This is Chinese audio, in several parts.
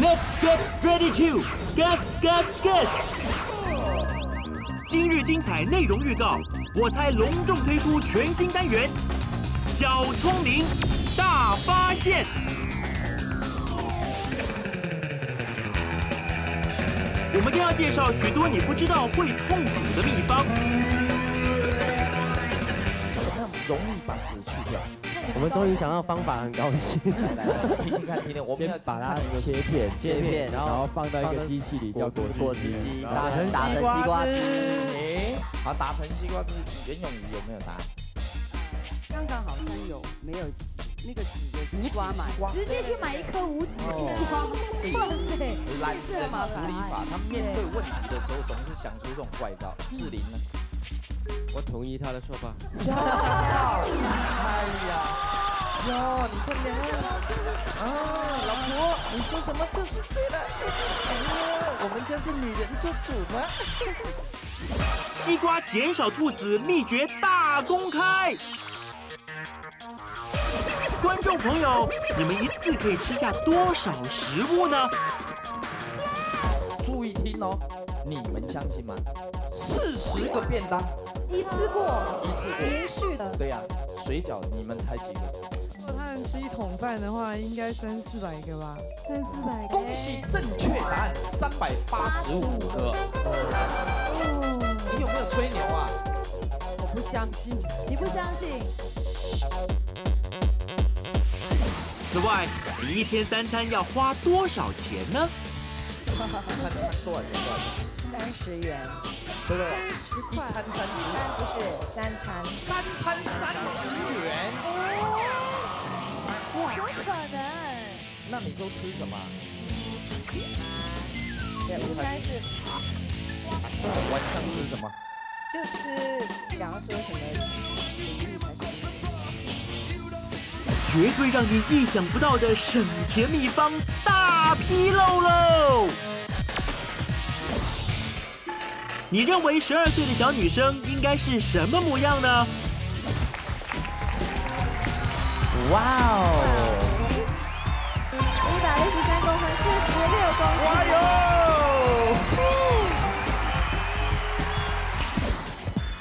Let's get ready to guess guess guess。今日精彩内容预告，我猜隆重推出全新单元——小聪明大发现。我们将要介绍许多你不知道会痛苦的秘方。容易把纸去掉？我们终于想到方法，很高兴。来来，听听看，听听，我们把它看切片，切片，然后放到一个机器里，叫果果汁机，打成打成西瓜汁。诶，好，打成西瓜汁。袁咏仪有没有答？刚刚好像有没有那个纸的西瓜买？直接去买一颗无籽西瓜，哇塞，懒人无理法，他面对问题的时候总是想出这种怪招。志玲呢？我同意他的说法。哎呀，哟，你看两个啊，老婆，你说什么就是对的。哎我们家是女人做主吗？西瓜减少兔子秘诀大公开！观众朋友，你们一次可以吃下多少食物呢？注意听哦，你们相信吗？四十个便当，一次过，一次过。连续的，对呀、水饺你们猜几个？如果他能吃一桶饭的话，应该三四百个吧。三四百个。恭喜正确答案，三百八十五个。哦，你有没有吹牛啊？我不相信。你不相信？此外，你一天三餐要花多少钱呢？三餐多少钱？多少钱？三十元，对不对？十块。一餐三十元，不是三餐，三餐三十元。哇，有可能。那你都吃什么？对，应该是晚上吃什么？就吃，比方说什么。绝对让你意想不到的省钱秘方大披露喽！你认为十二岁的小女生应该是什么模样呢？哇哦！一百一十三公分，四十六公斤。哇哟！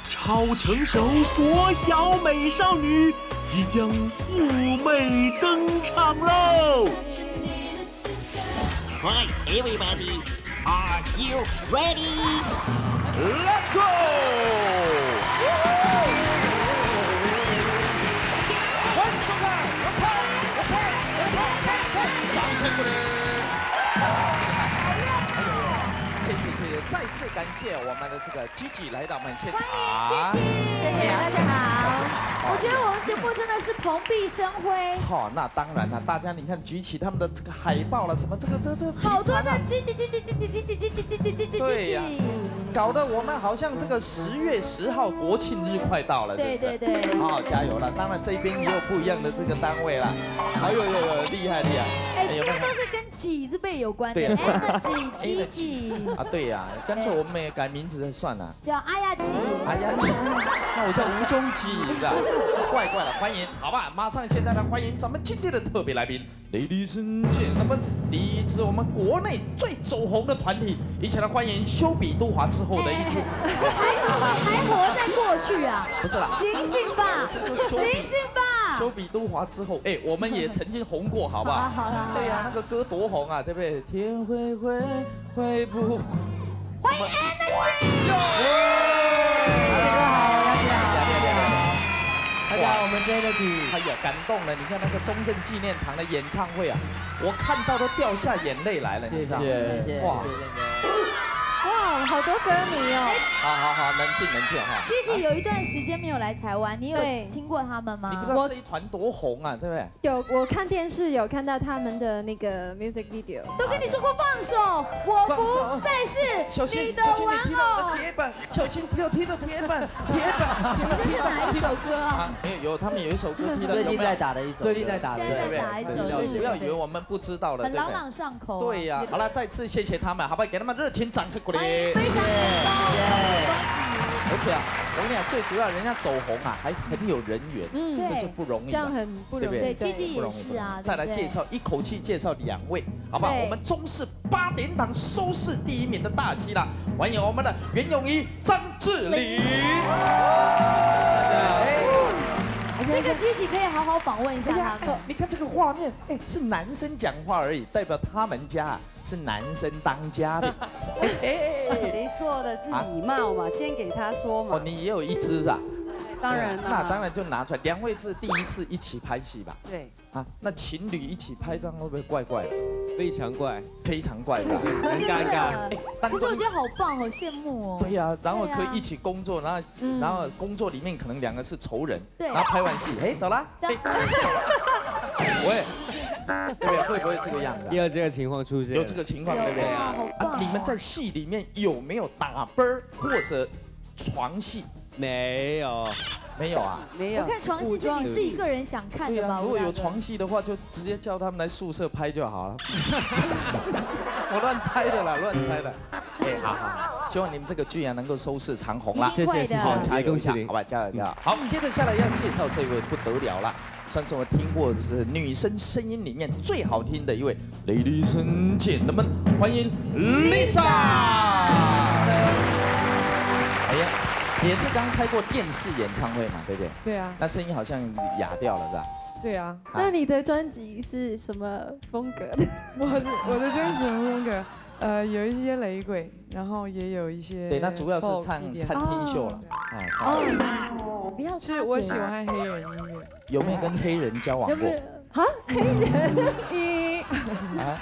超成熟国小美少女即将赴美登场喽！Hi everybody, are you ready? Let's go！欢迎收看，我唱，我唱，我唱，唱，唱，掌声鼓励！感谢我们的这个 Gigi 来到我们现场。谢谢大家好。我觉得我们节目真的是蓬荜生辉，好，那当然了，大家你看举起他们的这个海报了，什么这个这个这个好多的平常啊叽叽叽叽叽叽叽叽叽叽叽叽叽叽对呀叽。搞得我们好像这个十月十号国庆日快到了，对？对对。好，加油了！当然这边也有不一样的这个单位啦。哎呦呦呦，厉害厉害！哎，今天都是跟几字辈有关的对，energy 几几，啊，对呀、干脆我们也改名字算了。叫阿亚几。哎呀，那我叫吴中基，是吧？怪怪的，欢迎，好吧？马上现在来欢迎咱们今天的特别来宾，Ladies and gentlemen，第一支我们国内最走红的团体，一起来欢迎修比都华之后的一支，还还活在过去啊！不是啦，醒醒吧，醒醒吧！修比都华之后，哎，我们也曾经红过，好不好？好 了对呀、那个歌多红啊，对不对？天会会会不会？欢迎 Energy。大家好，大家好，大家好，我们 Energy。哎呀，感动了！你看那个中正纪念堂的演唱会啊，我看到都掉下眼泪来了，你谢知道吗？谢，谢谢哇哇，好多歌迷哦！好好好，冷静冷静哈。七姐有一段时间没有来台湾，你有听过他们吗你不？知道这一团多红啊，对不对？有，我看电视有看到他们的那个 music video。都跟你说过放手，我不再是你的小心玩偶。铁板，小心不要踢到铁板，铁板。你这是哪一首歌啊？啊，没有有，他们有一首歌踢到最近在？打的一首歌，最近在打的现在对不对在打一首不要对不要以为我们不知道了，很朗对不对？朗上口啊。对呀，好了，再次谢谢他们，好不好？给他们热情掌声鼓励。欢迎，非常感动，恭喜！而且啊，我跟你讲，最主要人家走红啊，还很有人缘，嗯，这就不容易的。这样很不容易。对对不容易是啊，再来介绍，一口气介绍两位，好不好？我们中视八点档收视第一名的大戏啦，欢迎我们的袁咏仪、张智霖。这个 Gigi 可以好好访问一下他们。你看这个画面，哎，是男生讲话而已，代表他们家啊是男生当家的。哎哎哎哎谁说的是礼貌嘛？先给他说嘛哦，你也有一只啊？当然了。那当然就拿出来。两位是第一次一起拍戏吧？对，啊，那情侣一起拍照会不会怪怪的？非常怪，非常怪的。很尴尬。真的当可是我觉得好棒，好羡慕哦。对呀、然后可以一起工作，然后、嗯然后工作里面可能两个是仇人，对然后拍完戏，哎，走啦，这样我也，对啊，会不会这个样子、啊？也有这个情况出现，有这个情况，对不对啊？你们在戏里面有没有打啵儿或者床戏？没有？没有啊？没有。我看床戏是你自己个人想看的吧？对啊，如果有床戏的话，就直接叫他们来宿舍拍就好了。我乱猜的啦，乱猜的。哎，好好好，希望你们这个剧啊能够收视长虹啦。谢谢谢谢好，加油一下，恭喜你好吧，加油加油！好，接着下来要介绍这位不得了了，算是我听过的是女生声音里面最好听的一位，Ladies and gentlemen，欢迎 Lisa。也是刚开过电视演唱会嘛，对不对？对啊，那声音好像哑掉了，是吧？对啊，那你的专辑是什么风格的？我的我的专辑什么风格？呃，有一些雷鬼，然后也有一些对，那主要是唱餐厅秀了哦。哎，哦唱，这样子，不要是我喜欢黑人音乐。有没有跟黑人交往过？啊？黑人？一，啊，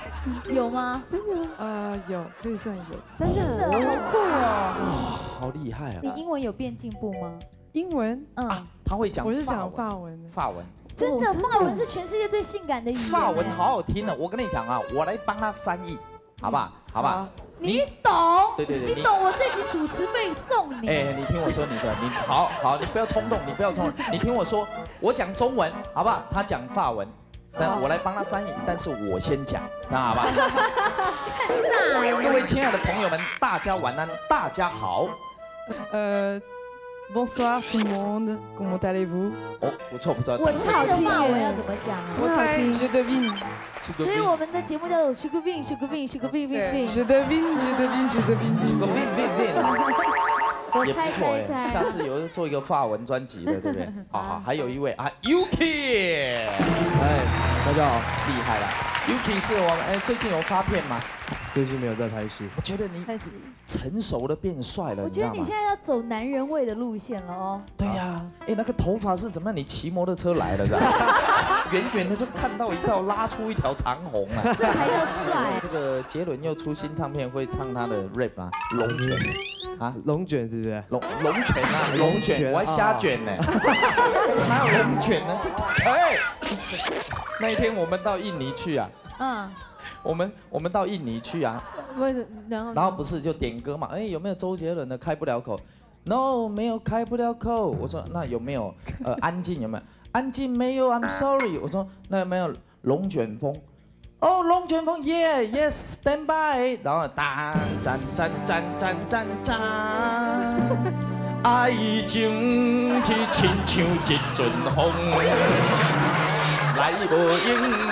有吗？真的吗？啊，有，可以算有。真的好酷哦！哇好厉害啊！你英文有变进步吗？英文，嗯，他会讲，我是讲法文的。法文，真的，法文是全世界最性感的语言。法文好好听的。我跟你讲啊，我来帮他翻译，好不好？好不好？你懂？对对对，你懂我这集主持费送你。哎，你听我说你的，你好好，你不要冲动，你不要冲动，你听我说，我讲中文，好不好？他讲法文，但我来帮他翻译，但是我先讲，那好吧？看炸！各位亲爱的朋友们，大家晚安，大家好。呃，Bonsoir tout le monde, comment allez-vous？哦，不错不错，我猜的法文要怎么讲啊？我猜 Je devine。所以我们的节目叫做 “sugar bean sugar bean sugar bean bean 对 bean”。，Je devine, je devine, je devine。个变变变。也不我猜错哎，猜猜。下次有做一个法文专辑的，对不对？好好，还有一位啊，Yuki，哎，大家好，厉害了。Yuki 是我们哎，最近有发片吗？最近没有在拍戏，我觉得你开始。成熟的变帅了，我觉得你现？在要走男人味的路线了哦。对呀，哎，那个头发是怎么样？你骑摩托车来的是吧？远远的就看到一道拉出一条长虹啊！这才叫帅这。个杰伦又出新唱片，会唱他的 rap 吗？龙卷 啊，龙卷是不是？龙龙卷啊，龙龙泉，泉我还虾卷呢，哪有龙卷呢？这哎，那一天我们到印尼去啊，嗯，我们我们到印尼去啊，然后然后不是就点歌嘛？哎，有没有周杰伦的开不了口？No，没有开不了口。我说那有没有呃 安静有没有？安静没有，I'm sorry。我说那有没有龙卷风？哦，龙卷风，Yeah，Yes，Stand by。然后当战战战战战战，爱情是亲像一阵风，来无影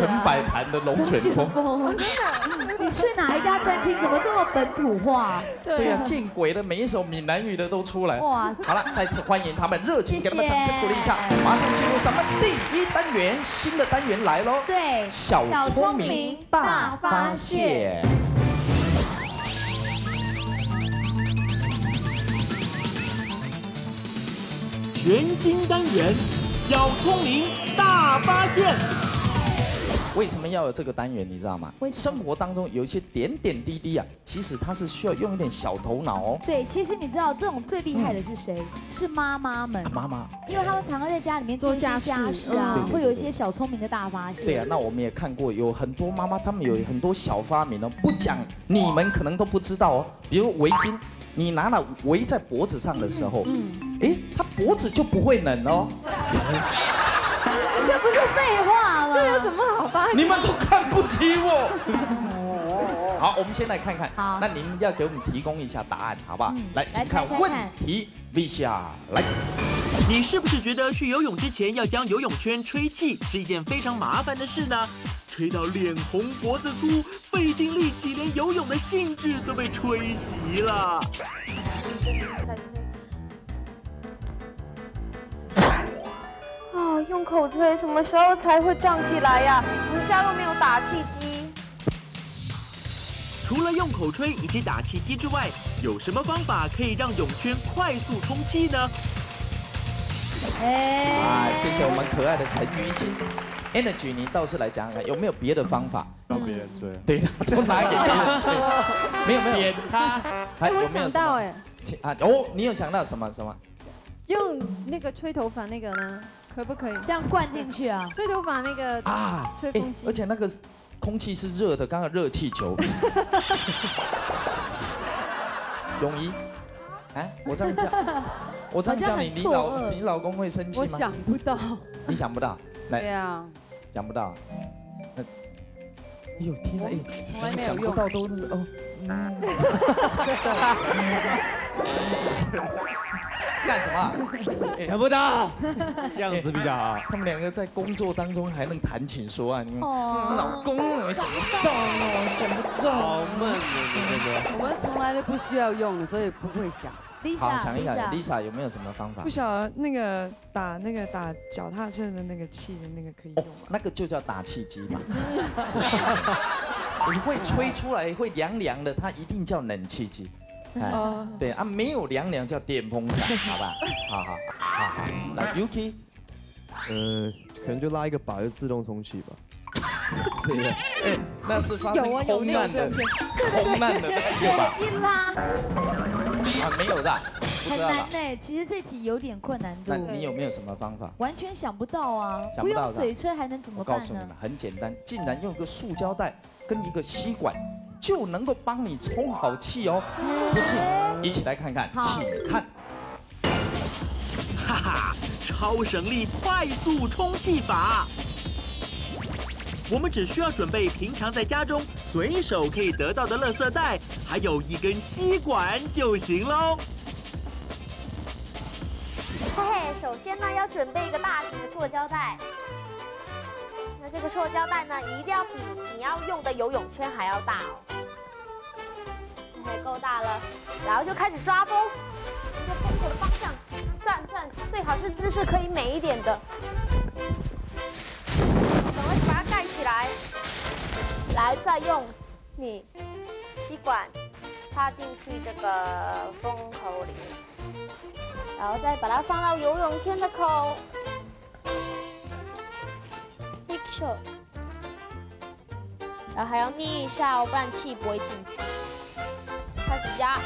到哪里去陈？百盘的龙卷风。真的，你去哪一家餐厅？怎么这么本土化？对呀、见鬼了，每一首闽南语的都出来。哇，好了，再次欢迎他们，热情给他们掌声鼓励一下。马上进入咱们第一单元，新的单元来喽。对，小聪明大发现。全新单元小聪明大发现。为什么要有这个单元？你知道吗为？生活当中有一些点点滴滴啊，其实它是需要用一点小头脑哦。对，其实你知道这种最厉害的是谁？是妈妈们啊，妈妈，因为他们常常在家里面做一些家家事事啊会有一些小聪明的大发现。对啊，那我们也看过，有很多妈妈，他们有很多小发明哦，不讲你们可能都不知道哦。比如围巾，你拿了围在脖子上的时候，嗯，哎，它脖子就不会冷哦。这不是废话吗？这有什么好发你们都看不起我。好 好，我们先来看看。好那您要给我们提供一下答案，好不好？嗯来，来请看问题 V 下来。你是不是觉得去游泳之前要将游泳圈吹气是一件非常麻烦的事呢？吹到脸红脖子粗，费尽力气，连游泳的兴致都被吹熄了。啊，用口吹什么时候才会胀起来呀？我们家又没有打气机。除了用口吹以及打气机之外，有什么方法可以让泳圈快速充气呢？哎啊，谢谢我们可爱的陈于心。Energy，你倒是来讲讲看，有没有别的方法？让别人吹。对，就拿给别人吹。没有没有，点他，还我有没有？想到哎，啊哦，你有想到什么什么？用那个吹头发那个呢，可不可以？这样灌进去啊？吹头把那个啊，吹风机而且那个空气是热的，刚刚热气球。泳衣，哎，我这样叫，我这样叫你，你老你老公会生气我吗？想不到，你想不到，对来啊，想不到。那，哎呦天哪，哎，从来没有用。想不到都是哦。嗯 干什么啊？想不到，这样子比较好。他们两个在工作当中还能谈情说爱，老公我想不到哦，想不到。好闷的。我们从来都不需要用的，所以不会想。Lisa，好，想一想 Lisa，Lisa 有没有什么方法不？晓得那个打那个打脚踏车的那个气的那个可以哦用吗？，那个就叫打气机嘛。是 你会吹出来会凉凉的，它一定叫冷气机。哎，哦，对啊，没有凉凉叫电风扇，好吧？好好好好，那 Yuki，呃，可能就拉一个把就自动充气吧。这个，哎，那是发生有啊有空难的，那种空难的那个吧？一拉啊，没有的，不知很难？呢，其实这题有点困难度那，你有没有什么方法？完全想不到啊！想不到用嘴吹还能怎我么办呢告诉你们？，很简单，竟然用一个塑胶袋跟一个吸管就能够帮你充好气哦。不信，一起来看看，好请看。哈哈，超省力快速充气法。我们只需要准备平常在家中随手可以得到的垃圾袋，还有一根吸管就行喽。嘿嘿，首先呢要准备一个大型的塑胶袋。那这个塑胶袋呢，一定要比你要用的游泳圈还要大哦。嘿嘿，够大了，然后就开始抓风，一个风口的方向转转，最好是姿势可以美一点的。赶快把它盖起来，来再用你吸管插进去这个风口里。然后再把它放到游泳圈的口，，picture，，然后还要捏一下哦，不然气不会进去。开始压，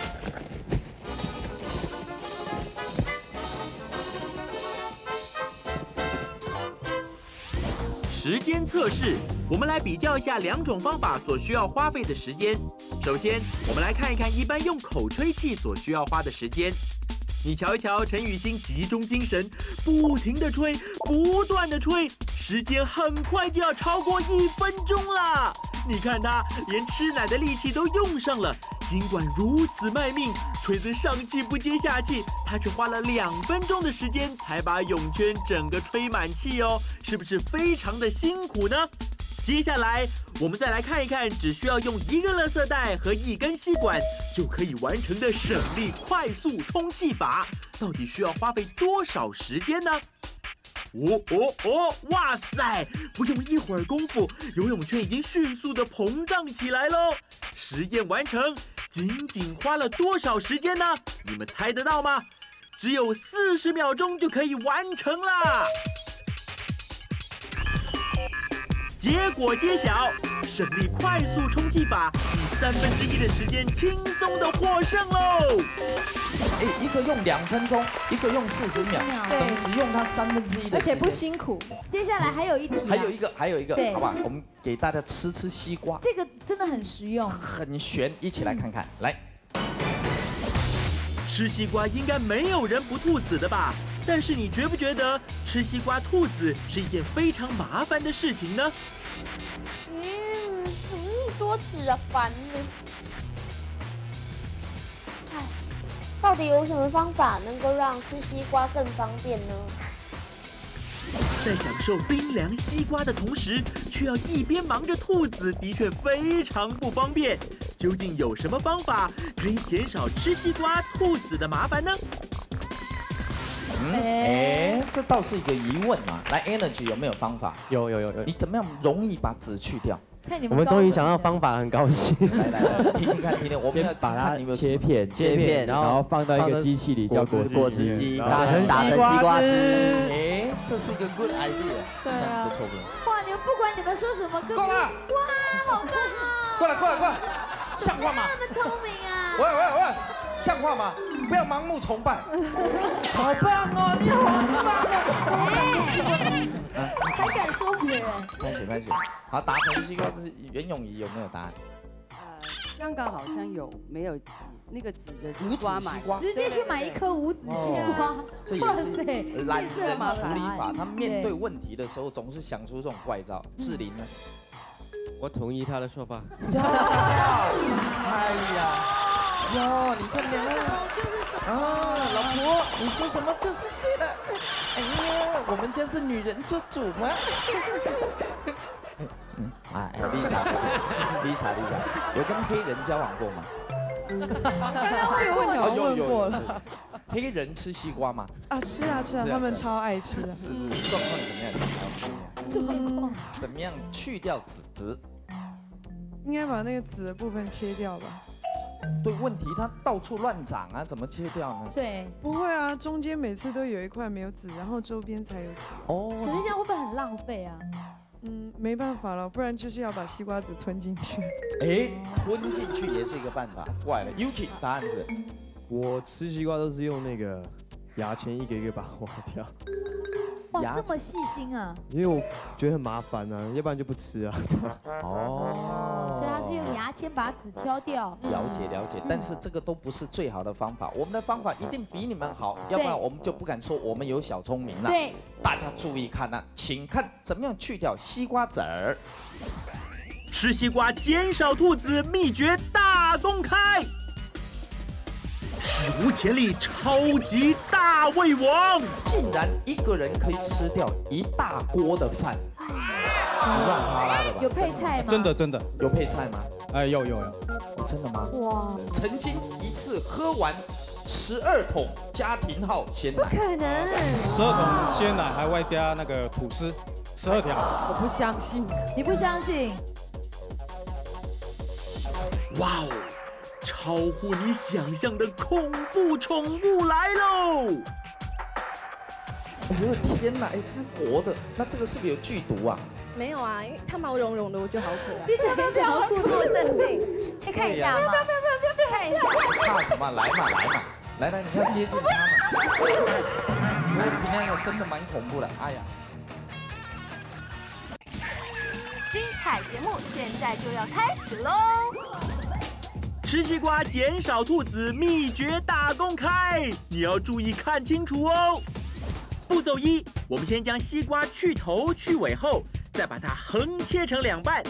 时间测试，我们来比较一下两种方法所需要花费的时间。首先，我们来看一看一般用口吹气所需要花的时间。你瞧一瞧，陈雨欣集中精神，不停的吹，不断的吹，时间很快就要超过一分钟啦！你看他连吃奶的力气都用上了，尽管如此卖命，吹得上气不接下气，他却花了两分钟的时间才把泳圈整个吹满气哦，是不是非常的辛苦呢？接下来，我们再来看一看，只需要用一个垃圾袋和一根吸管就可以完成的省力快速充气法，到底需要花费多少时间呢？哦哦哦！哇塞，不用一会儿功夫，游泳圈已经迅速的膨胀起来喽！实验完成，仅仅花了多少时间呢？你们猜得到吗？只有四十秒钟就可以完成啦！结果揭晓，省力快速充气法以三分之一的时间轻松的获胜喽！哎，一个用两分钟，一个用四十秒，秒等于只用它三分之一的时间。而且不辛苦。接下来还有一题啊，还有一个，还有一个，好吧，我们给大家吃吃西瓜，这个真的很实用，很悬，一起来看看，来。吃西瓜应该没有人不吐籽的吧？但是你觉不觉得吃西瓜兔子是一件非常麻烦的事情呢？嗯嗯，么多籽啊，烦呢。唉，到底有什么方法能够让吃西瓜更方便呢？在享受冰凉西瓜的同时，却要一边忙着兔子，的确非常不方便。究竟有什么方法可以减少吃西瓜兔子的麻烦呢？嗯，哎，这倒是一个疑问嘛。来，Energy 有没有方法？有有有有。你怎么样容易把籽去掉？看你我们终于想到方法，很高兴。来来来，听听看，听听。我们要把它切片，切片，然后放到一个机器里，叫果果汁机，打成打成西瓜汁。哎，这是一个 good idea，对啊，不错不错。哇，你们不管你们说什么，够了。哇，好棒啊！过来过来过来，像话吗？那么聪明啊！喂喂喂，像话吗？不要盲目崇拜。好棒哦，你好棒哦！哎，还敢说别人？开始开始，好，打成西瓜是，袁咏仪有没有答案？呃，香港好像有，没有那个紫的无籽西瓜，直接去买一颗无籽西瓜。这也是懒人处理法，他面对问题的时候总是想出这种怪招。志玲呢？我同意他的说法。哎呀，哟，你看两个啊，老婆，你说什么就是对的。哎呀，我们家是女人做主吗？嗯，啊，哎，Lisa，Lisa，Lisa，有跟黑人交往过吗？这个问题我问过了。黑人吃西瓜吗？啊，吃啊吃啊，他们超爱吃的。是是，状况怎么样？状况怎么样？去掉籽籽，应该把那个籽的部分切掉吧。对，问题它到处乱长啊，怎么切掉呢？对，不会啊，中间每次都有一块没有籽，然后周边才有籽。哦，可是这样会不会很浪费啊？嗯，没办法了，不然就是要把西瓜籽吞进去。哎，吞进去也是一个办法。怪了，Yuki，答案是，我吃西瓜都是用那个牙签一个一个把它挖掉。哇，这么细心啊！因为我觉得很麻烦啊，要不然就不吃啊。哦，所以他是用牙签把籽挑掉。了解了解，但是这个都不是最好的方法，我们的方法一定比你们好，要不然我们就不敢说我们有小聪明了。对，大家注意看啊，请看怎么样去掉西瓜籽儿。吃西瓜减少兔子秘诀大公开。史无前例，超级大胃王，竟然一个人可以吃掉一大锅的饭，乱哈拉的吧？有配菜吗？真的真的有配菜吗？哎，有有有，真的吗？哇！曾经一次喝完十二桶家庭号鲜奶，不可能！十二桶鲜奶还外加那个吐司，十二条。我不相信，你不相信？哇哦！超乎你想象的恐怖宠物来喽！哎呦天哪，哎，这活的，那这个是不是有剧毒啊？没有啊，因为它毛茸茸的，我觉得好可爱。你怎么想要故作镇定？去看一下嘛？不要不要不要不要去看一下。怕什么？来嘛来嘛，来来，你要接近它嘛。我平常真的蛮恐怖的，哎呀！精彩节目现在就要开始喽！吃西瓜减少兔子秘诀大公开，你要注意看清楚哦。步骤一，我们先将西瓜去头去尾后，再把它横切成两半。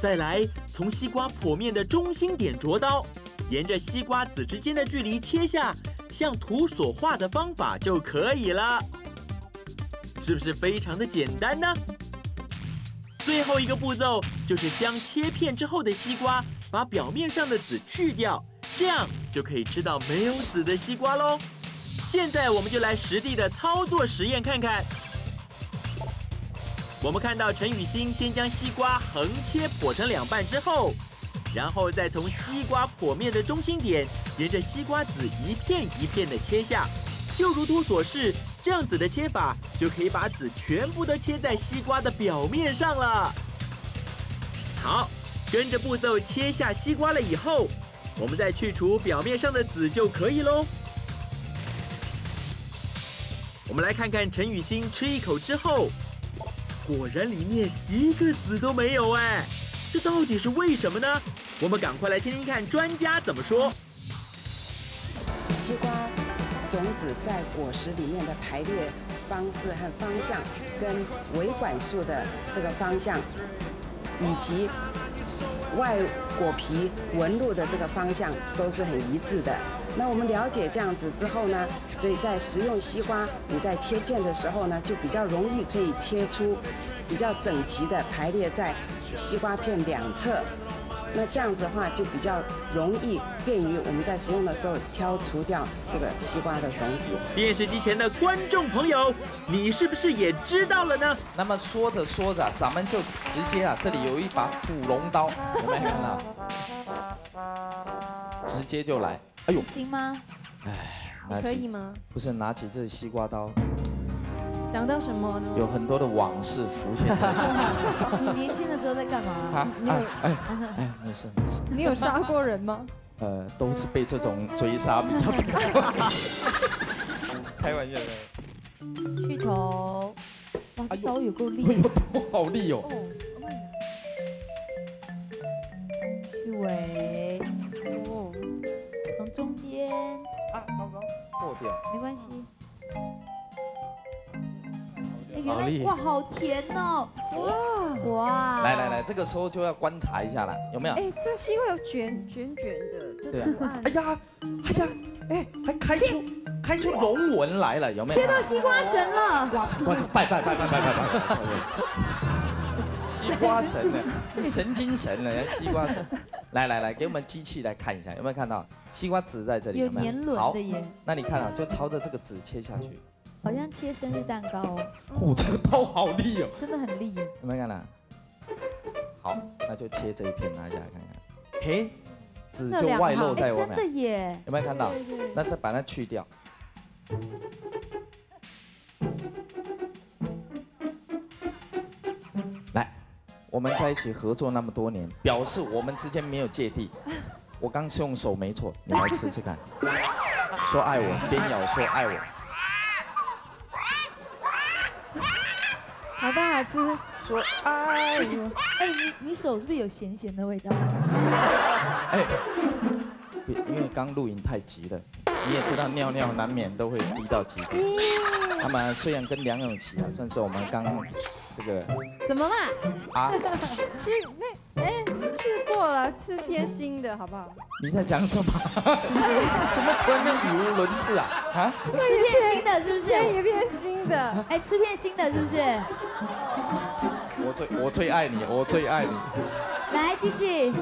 再来，从西瓜剖面的中心点着刀，沿着西瓜籽之间的距离切下，像图所画的方法就可以了。是不是非常的简单呢？最后一个步骤就是将切片之后的西瓜。把表面上的籽去掉，这样就可以吃到没有籽的西瓜喽。现在我们就来实地的操作实验看看。我们看到陈雨欣先将西瓜横切剖成两半之后，然后再从西瓜剖面的中心点，沿着西瓜籽一片一片的切下，就如图所示，这样子的切法就可以把籽全部都切在西瓜的表面上了。好。跟着步骤切下西瓜了以后，我们再去除表面上的籽就可以喽。我们来看看陈雨欣吃一口之后，果然里面一个籽都没有哎，这到底是为什么呢？我们赶快来听听看专家怎么说。西瓜种子在果实里面的排列方式和方向，跟维管束的这个方向。以及外果皮纹路的这个方向都是很一致的。那我们了解这样子之后呢，所以在食用西瓜，你在切片的时候呢，就比较容易可以切出比较整齐的排列在西瓜片两侧。那这样子的话，就比较容易便于我们在食用的时候挑除掉这个西瓜的种子。电视机前的观众朋友，你是不是也知道了呢？那么说着说着，咱们就直接啊，这里有一把斧龙刀，有没有看到？直接就来，哎呦，行吗？哎，你可以吗？不是拿起这西瓜刀，想到什么呢？有很多的往事浮现在心里。你年轻的时候在干嘛？啊你有哎哎哎，没事没事，你有杀过人吗？呃，都是被这种追杀比较多。开玩笑的。去头，哇，这刀有够利。哎呦，头好利哦。去尾，哦，从中间，啊，糟糕，破掉。没关系。原来哇，好甜哦！哇哇！来来来，这个时候就要观察一下了，有没有？哎，这西瓜有卷卷卷的，对啊这图案。哎呀，哎呀，哎，还开出开出龙纹来了，有没有？切到西瓜神了！哇塞，哇塞，拜拜拜拜拜拜拜！西瓜神了？神经神了，西瓜神。来来来，给我们机器来看一下，有没有看到西瓜籽在这里？没有年轮好的耶，那你看啊，就朝着这个籽切下去。好像切生日蛋糕哦，哦，这个刀好利哦，真的很利耶。有没有看到？好，那就切这一片拿下来看看。嘿，籽就外露在外面真的，耶！有没有看到对对对？那再把它去掉。来，我们在一起合作那么多年，表示我们之间没有芥蒂。我刚是用手没错，你来吃吃看。说爱我，边咬说爱我。好不好吃？说爱我。哎，你你手是不是有咸咸的味道？哎，因因为刚录影太急了，你也知道尿尿难免都会滴到几点。那么虽然跟梁咏琪啊，算是我们刚这个怎么啦？啊，吃那哎吃过了，吃偏心的好不好？你在讲什么？怎么突然间语无伦次啊？啊？吃片新的是不是？这也偏心的。哎，吃片新的是不是？我最我最爱你，我最爱你。来，吉吉，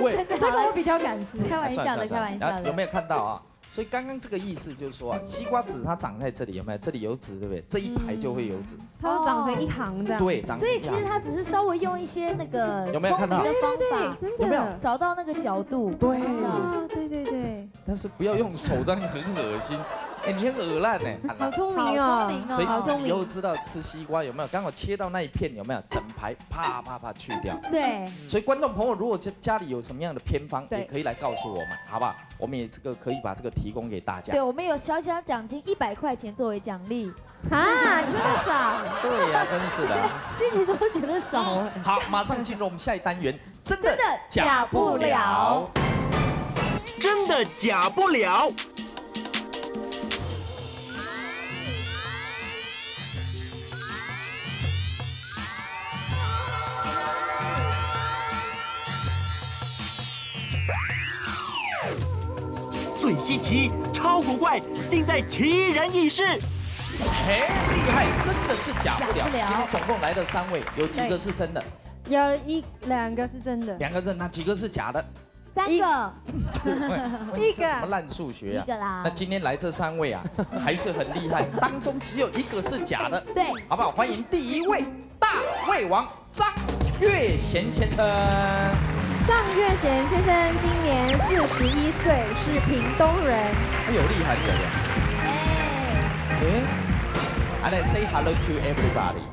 喂，这个我比较敢吃。开玩笑的，开玩笑的。啊有没有看到啊？所以刚刚这个意思就是说啊，西瓜籽它长在这里有没有？这里有籽对不对？这一排就会有籽。它会长成一行的。对，长成所以。其实它只是稍微用一些那个有没有看到聪明的方法，真有没有的。找到那个角度？对啊，对对对，但是不要用手，这样很恶心。哎，你很恶烂呢。好聪明哦明，所以哦。以后知道吃西瓜有没有？刚好切到那一片有没有？整排啪啪啪去掉。对，所以观众朋友，如果家家里有什么样的偏方，也可以来告诉我们，好不好？我们也这个可以把这个提供给大家对，。我们有小小奖金一百块钱作为奖励，啊，这么少。对呀，真是的。自己都觉得少哎。好，马上进入我们下一单元，真的假不了。真的假不了。最稀奇、超古怪，尽在奇人异事。嘿，厉害，真的是假不了。不了今天总共来的三位，有几个是真的？有一两个是真的，两个真，那几个是假的？三个，一 个什么烂数学啊？一个啦那今天来这三位啊，还是很厉害，当中只有一个是假的，对，好不好？欢迎第一位大胃王张月贤先生。张月贤先生今年四十一岁，是屏东人。哎呦，厉害厉害厉害！哎，哎，啊来 say hello to everybody。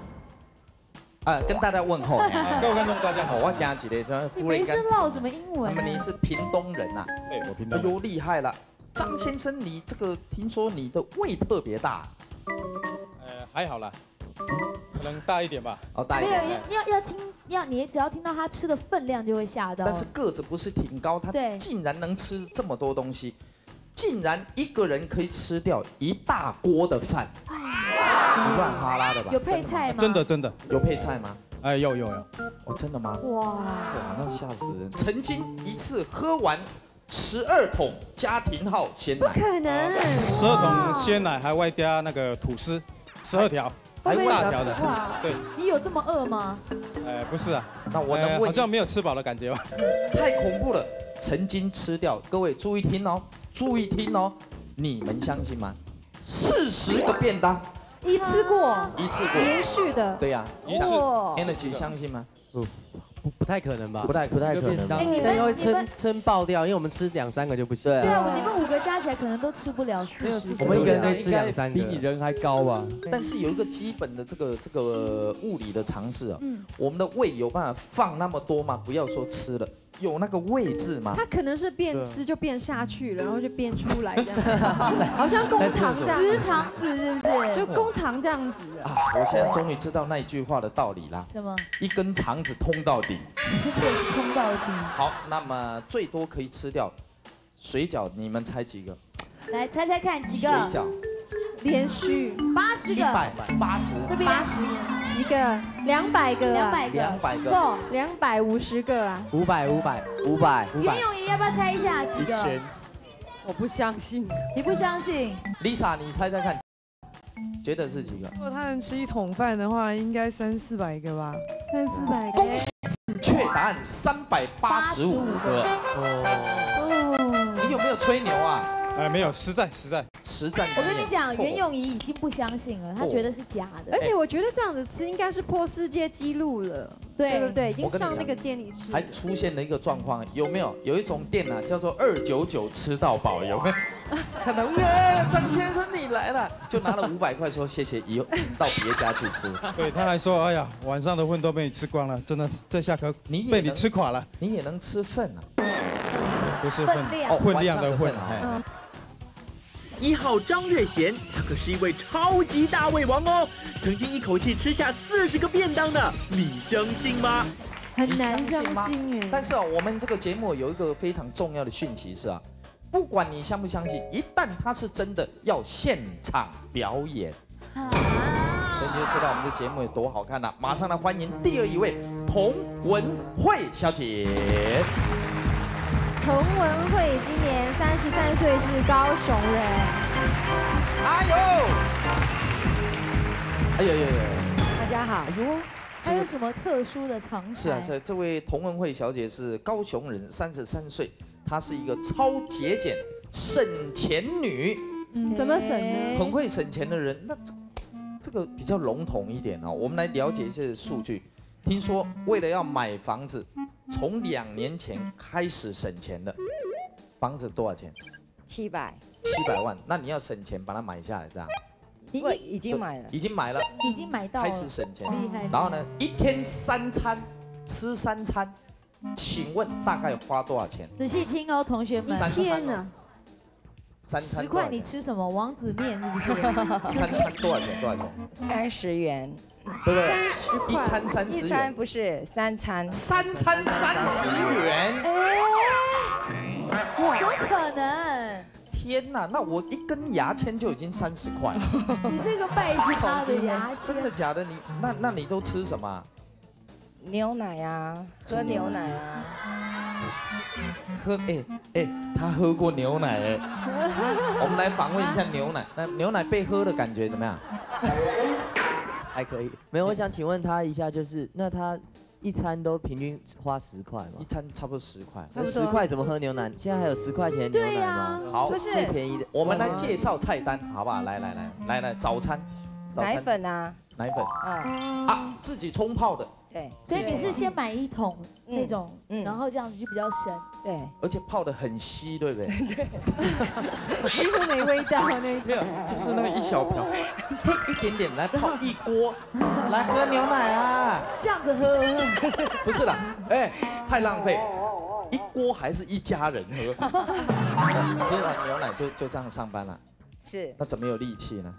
啊，跟大家问候。各位观众大家好我讲几个，就是你没事唠什么英文啊？那么你是屏东人呐？对，我平常哎呦，厉害了！张先生，你这个听说你的胃特别大，呃还好啦，可能大一点吧。哦，大一没有要要听要你只要听到他吃的分量就会吓到。但是个子不是挺高，他竟然能吃这么多东西，竟然一个人可以吃掉一大锅的饭，你乱哈拉的吧？有配菜吗？真的真的，有配菜吗？哎，有有有，哦，真的吗？哇，哇，那吓死人！曾经一次喝完十二桶家庭号鲜奶，不可能十二桶鲜奶还外加那个吐司，十二条，会不会大条的哇，对，你有这么饿吗？哎，不是啊，那我能呃问好像没有吃饱的感觉吧？太恐怖了！曾经吃掉，各位注意听哦，注意听哦，你们相信吗？四十个便当，一次过，一次过，连续的，对呀，一次哇 Energy 相信吗？不不不太可能吧？不太不太可能吧？哎你们会撑撑爆掉，因为我们吃两三个就不行。对啊，你们五个加起来可能都吃不了四十。我们一个人都吃两三个，比你人还高吧？但是有一个基本的这个这个物理的常识啊，嗯我们的胃有办法放那么多吗？不要说吃了，有那个位置吗它？可能是边吃就变下去了，然后就变出来这样，好像工厂这样，直肠子是不是？就工厂这样子啊。啊，我现在终于知道那一句话的道理啦。什么？一根肠子通到底。通到底。好，那么最多可以吃掉水饺，你们猜几个？来猜猜看几水个？饺连续八十个。一百八十，这边八十几个，两百个，两百个，两百个错。两百五十个啊！五百五百五百五百袁，咏仪要不要猜一下几个？我不相信。你不相信？Lisa，你猜猜看，觉得是几个？如果他能吃一桶饭的话，应该三四百个吧？三四百个。正确答案三百八十五个。哦。你有没有吹牛啊？哎，没有，实在实在。实战我。跟你讲，袁咏仪已经不相信了，她觉得是假的。而且我觉得这样子吃应该是破世界纪录了，对对不对？已经上那个健力士了。还出现了一个状况，有没有？有一种店啊，叫做二九九吃到饱，有没有？看到耶，张先生你来了，就拿了五百块说谢谢，以后到别家去吃。对，他还说，哎呀，晚上的粪都被你吃光了，真的，这下可你也被你吃垮了。你也能吃粪啊？不是粪分量哦，分量的粪。一号张月贤，他可是一位超级大胃王哦，曾经一口气吃下四十个便当呢，你相信吗？很难相信吗信哎。但是啊，我们这个节目有一个非常重要的讯息是啊，不管你相不相信，一旦他是真的，要现场表演。所以你就知道我们的节目有多好看了。马上来欢迎第二一位童文慧小姐。童文慧今年三十三岁，是高雄人。哎呦，哎呦呦呦！大家好。哎呦，还有什么特殊的常识？是啊是啊，这位童文慧小姐是高雄人，三十三岁，她是一个超节俭、省钱女，嗯，怎么省呢？很会省钱的人。那这这个比较笼统一点啊，我们来了解一些数据。听说为了要买房子，从两年前开始省钱的，房子多少钱？七百，七百万。那你要省钱把它买下来，这样你我已经买了，已经买了，已经买到了，开始省钱。厉害。然后呢，一天三餐吃三餐，请问大概花多少钱？仔细听哦，同学们。三餐天哪！三餐十块你？吃什么？王子面是不是？三餐多少钱？多少钱？三十元，对不对？一。餐三十一餐，不是三餐，三餐三十元。哎，怎么可能？天哪，那我一根牙签就已经三十块了，你这个败家的牙签真的，假的？你那那你都吃什么啊？牛奶啊，喝牛奶啊，喝哎哎，他喝过牛奶哎。我们来访问一下牛奶，那牛奶被喝的感觉怎么样？还可以。没有，我想请问他一下，就是那他一餐都平均花十块吗一？餐差不多十块。差不多十块怎么喝牛奶？现在还有十块钱牛奶吗？好最便宜的。我们来介绍菜单，好不好？来来来来来，早餐，早奶餐粉啊，奶粉啊，啊，自己冲泡的，对所以你是先买一桶嗯那种，嗯然后这样子就比较深。对，而且泡的很稀，对不对？对 几乎没味道那种。没有，就是那个一小瓢，一点点来泡一锅，来喝牛奶啊！这样子喝，不是啦，哎，太浪费，一锅还是一家人喝，喝完牛奶就就这样上班了，是那怎么有力气呢？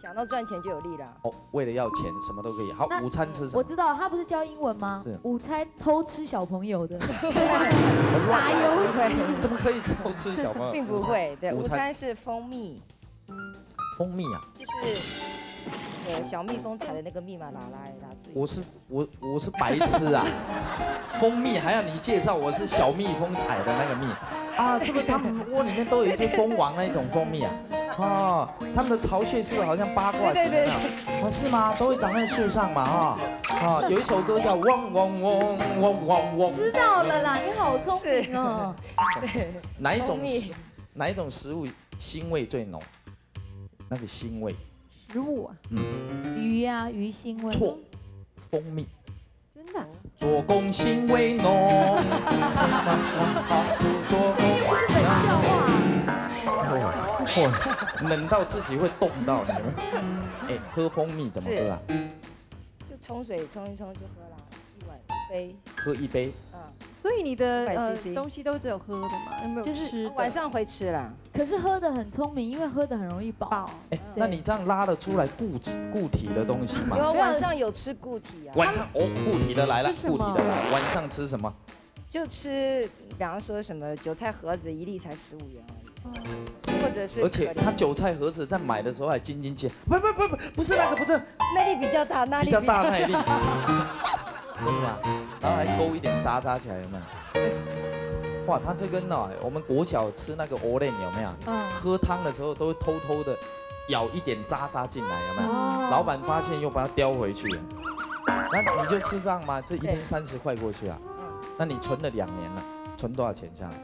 想到赚钱就有力了。哦，为了要钱，什么都可以。好，午餐吃什么？我知道他不是教英文吗是？午餐偷吃小朋友的，打游戏怎么可以偷吃小朋友？并不会，对，午餐是蜂蜜，蜂蜜啊，就是那个小蜜蜂采的那个蜜嘛拿来。我是我我是白痴啊，蜂蜜还要你介绍我是小蜜蜂采的那个蜜啊？是不是他们窝里面都有一只蜂王那一种蜂蜜啊？哦，他们的巢穴是不是好像八卦型的那种？啊，是吗？都会长在树上嘛？哈，啊，有一首歌叫嗡嗡嗡嗡嗡嗡。知道了啦，你好聪明哦。哪一种食哪一种食物腥味最浓？那个腥味，食物啊，嗯，鱼啊，鱼腥味。错，蜂蜜。真的啊？做工腥味浓，做工是冷笑话。嚯，冷到自己会冻到你们。哎，喝蜂蜜怎么喝啊？就冲水冲一冲就喝了，一碗一杯。喝一杯。嗯，所以你的100呃东西都只有喝的嘛？有没有就是吃？晚上会吃啦。可是喝的很聪明，因为喝的很容易饱。哎，那你这样拉得出来固体固体的东西吗？有晚上有吃固体啊。晚上哦，固体的来了，固体的来了。晚上吃什么？就吃，比方说什么韭菜盒子一粒才十五元而已，或者是而且可丽它韭菜盒子在买的时候还斤斤计，不不不不，不是那个，不是那粒比较大，那粒比较大那粒，真的吗？然后还勾一点渣渣起来，有没有？哇，他这跟呢，我们国小吃那个 o l e n 有没有？嗯喝汤的时候都会偷偷的舀一点渣渣进来，有没有？哦老板发现又把它叼回去了。那你就吃这样吗？这一天三十块过去啊？那你存了两年了，存多少钱下来？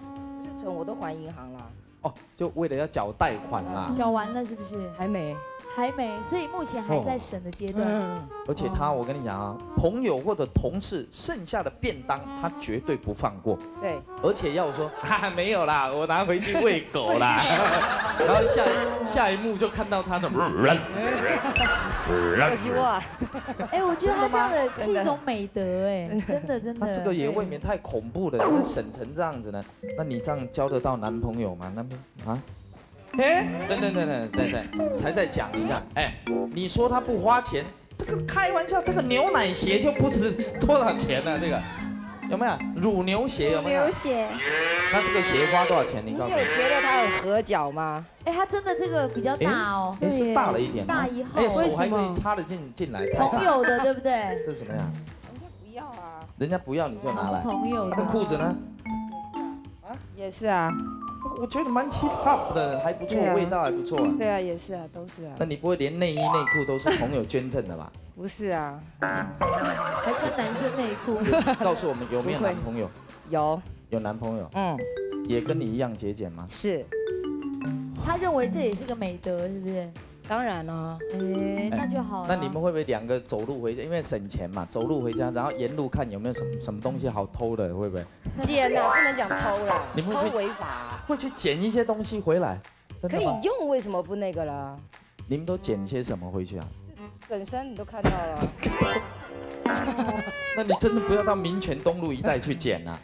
不是存我都还银行了，哦，就为了要缴贷款啦。缴完了是不是？还没，还没，所以目前还在审的阶段。而且他，我跟你讲啊，朋友或者同事剩下的便当，他绝对不放过。对，而且要说 哈、没有啦，我拿回去喂狗啦。然后下一下一幕就看到他的，可惜哎，我觉得他这样的是一种美德，哎，真的真的。那这个也未免太恐怖了，这审成这样子呢？那你这样交得到男朋友吗？男朋友啊？哎，等等等等等等，才在讲你看。哎，你说他不花钱，这个开玩笑，这个牛奶鞋就不值多少钱呢、这个有没有乳牛鞋？有没有？牛鞋。那这个鞋花多少钱？你告诉我。有觉得它很合脚吗？哎，它真的这个比较大哦，哎，是大了一点？大一号哎，手为什还可以插得进进来。朋友的，对不对？这是什么呀？人家不要啊，人家不要你就拿来。朋友的裤子呢？也是啊，啊也是啊，我觉得蛮 hip hop 的，还不错，啊味道还不错啊。对啊，也是啊，都是啊那，你不会连内衣内裤都是朋友捐赠的吧？不是啊，还穿男生内裤。告诉我们有没有男朋友？有，有男朋友，嗯，也跟你一样节俭吗？是，他认为这也是个美德，是不是？当然了，哎，那就好了。那你们会不会两个走路回家？因为省钱嘛，走路回家，然后沿路看有没有什么什么东西好偷的，会不会？捡啊，不能讲偷了，你们会偷违法，会去捡一些东西回来？可以？用，为什么不那个了？你们都捡些什么回去啊？本身你都看到了，那你真的不要到民权东路一带去捡啊！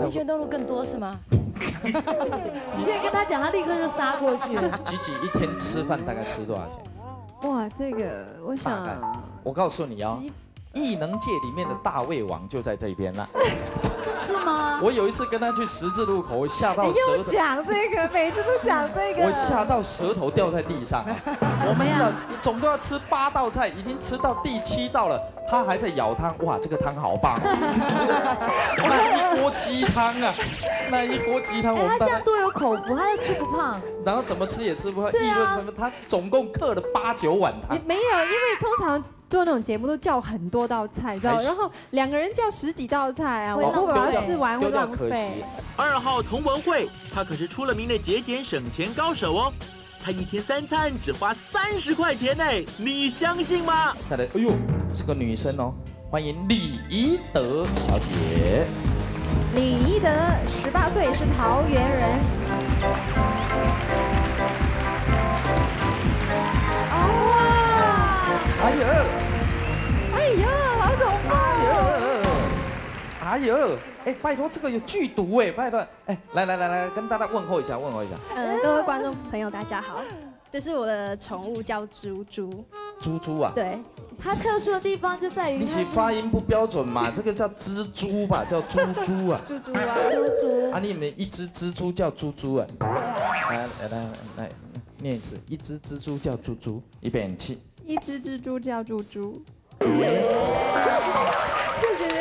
民权东路更多是吗？你现在跟他讲，他立刻就杀过去了。吉吉一天吃饭大概吃多少钱？哇，这个我想，我告诉你哦，异能界里面的大胃王就在这边了。是吗？我有一次跟他去十字路口，我吓到你舌头，又讲这个，每次都讲这个。我吓到舌头掉在地上。我们的总共要吃八道菜，已经吃到第七道了，他还在舀汤。哇，这个汤好棒！那一锅鸡汤啊，那一锅鸡汤，我哎，他这样多有口福，他又吃不胖。然后怎么吃也吃不胖，对啊议论纷纷。他总共刻了八九碗汤也。没有，因为通常做那种节目都叫很多道菜，知道吗？还是然后两个人叫十几道菜啊，会我不它吃完会丢掉浪费可惜。。二号童文慧，她可是出了名的节俭省钱高手哦。她一天三餐只花三十块钱呢，你相信吗？再来，哎呦，是个女生哦，欢迎李怡德小姐。李怡德，十八岁，是桃园人。哇哎呦，哎呀，好恐怖！哎呦，哎，拜托，这个有剧毒哎，拜托，哎，来来来来，跟大家问候一下，问候一下。嗯，各位观众朋友，大家好，这是我的宠物叫猪猪，猪猪啊，对，它特殊的地方就在于你其它是发音不标准嘛，这个叫蜘蛛吧，叫猪猪啊。猪猪啊，猪猪啊，你们一只蜘蛛叫猪猪啊？来来来来，念一次，一只蜘蛛叫猪猪，预备气。一只蜘蛛叫猪猪。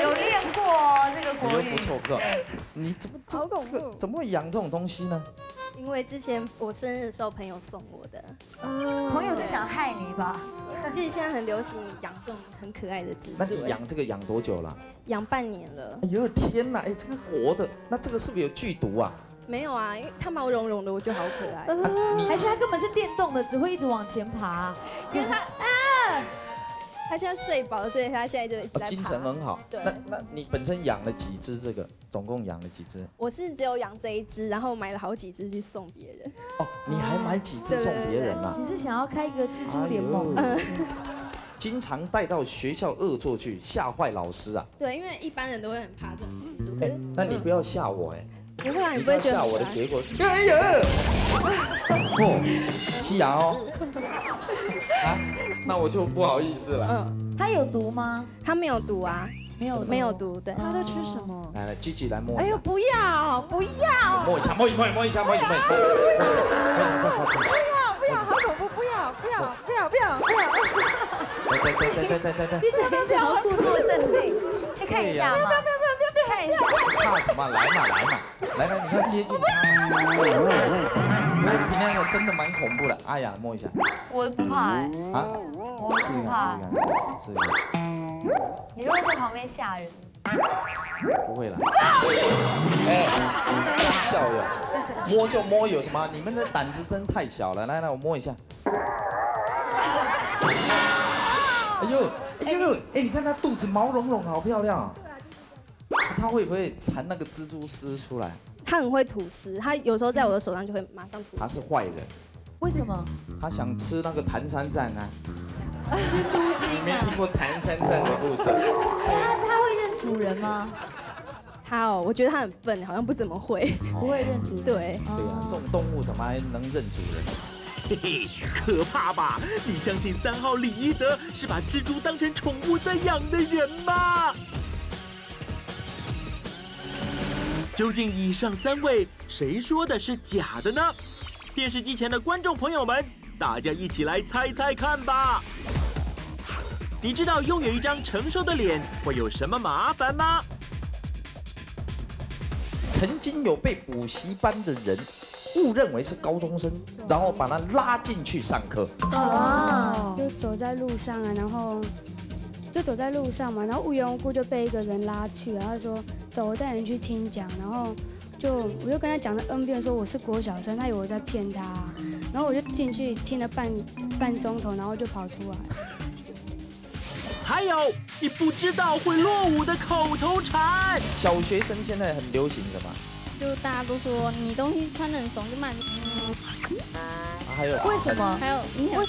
有练过哦这个你国语不。错，不错。你怎么好恐怖。怎么会养这种东西呢？因为之前我生日的时候朋友送我的，朋友是想害你吧？其实现在很流行养这种很可爱的蜘蛛。那你养这个养多久了？养半年了？哎呦天哪！哎，这个活的，那这个是不是有剧毒啊？没有啊，因为它毛茸茸的，我觉得好可爱。还是它根本是电动的，只会一直往前爬。因为它啊，它现在睡饱，所以他现在就一直在。哦精神很好。对那那你本身养了几只？这个总共养了几只？我是只有养这一只，然后买了好几只去送别人。哦，你还买几只送别人啊？你是想要开一个蜘蛛联盟？哎经常带到学校恶作剧，吓坏老师啊！对，因为一般人都会很怕这种蜘蛛，可哎是，那你不要吓我哎！不会啊，你不会觉得我的结果？哎呀！哦，西洋哦。啊，那我就不好意思了。嗯，它有毒吗？它没有毒啊，没有没有毒，对。它在吃什么？来来，Gigi 来摸哎呦，，不要不要！摸一下，摸一摸一摸一下，摸一下，摸一下，摸一下，摸一下，摸一下。不要，好恐怖！不要，不要，不要，不要，不要！对对对对对对对。你怎么想要故作镇定？去看一下嘛，看一下。怕什么？来嘛来嘛，来来，你要接近他。你那个真的蛮恐怖的。哎呀，摸一下。我不怕哎，啊？我试一不怕看，，试一看，试一看。你会在旁边吓人。不会啦。哎，笑哟，摸就摸，有什么？你们的胆子真太小了。来来，我摸一下。哎呦，哎呦，哎，你看它肚子毛茸茸，好漂亮啊。它会不会缠那个蜘蛛丝出来？他很会吐丝，他有时候在我的手上就会马上吐。他是坏人，为什么？他想吃那个唐三藏啊。蜘蛛你没精啊！听过唐三藏的故事？他他会认主人吗？他哦，我觉得他很笨，好像不怎么会。不会认主人。对。对啊，这种动物怎么还能认主人？嘿嘿，可怕吧？你相信三号李一德是把蜘蛛当成宠物在养的人吗？究竟以上三位谁说的是假的呢？电视机前的观众朋友们，大家一起来猜猜看吧。你知道拥有一张成熟的脸会有什么麻烦吗？曾经有被补习班的人误认为是高中生，然后把他拉进去上课。哦，就走在路上啊，然后就走在路上嘛，然后无缘无故就被一个人拉去，然后说走，我带你去听讲，然后就我就跟他讲了 N 遍说我是国小生，他以为我在骗他，然后我就进去听了半半钟头，然后就跑出来。还有你不知道会落伍的口头禅。小学生现在很流行什么？就大家都说你东西穿的很怂，就骂你。啊还有为什么？还有你很。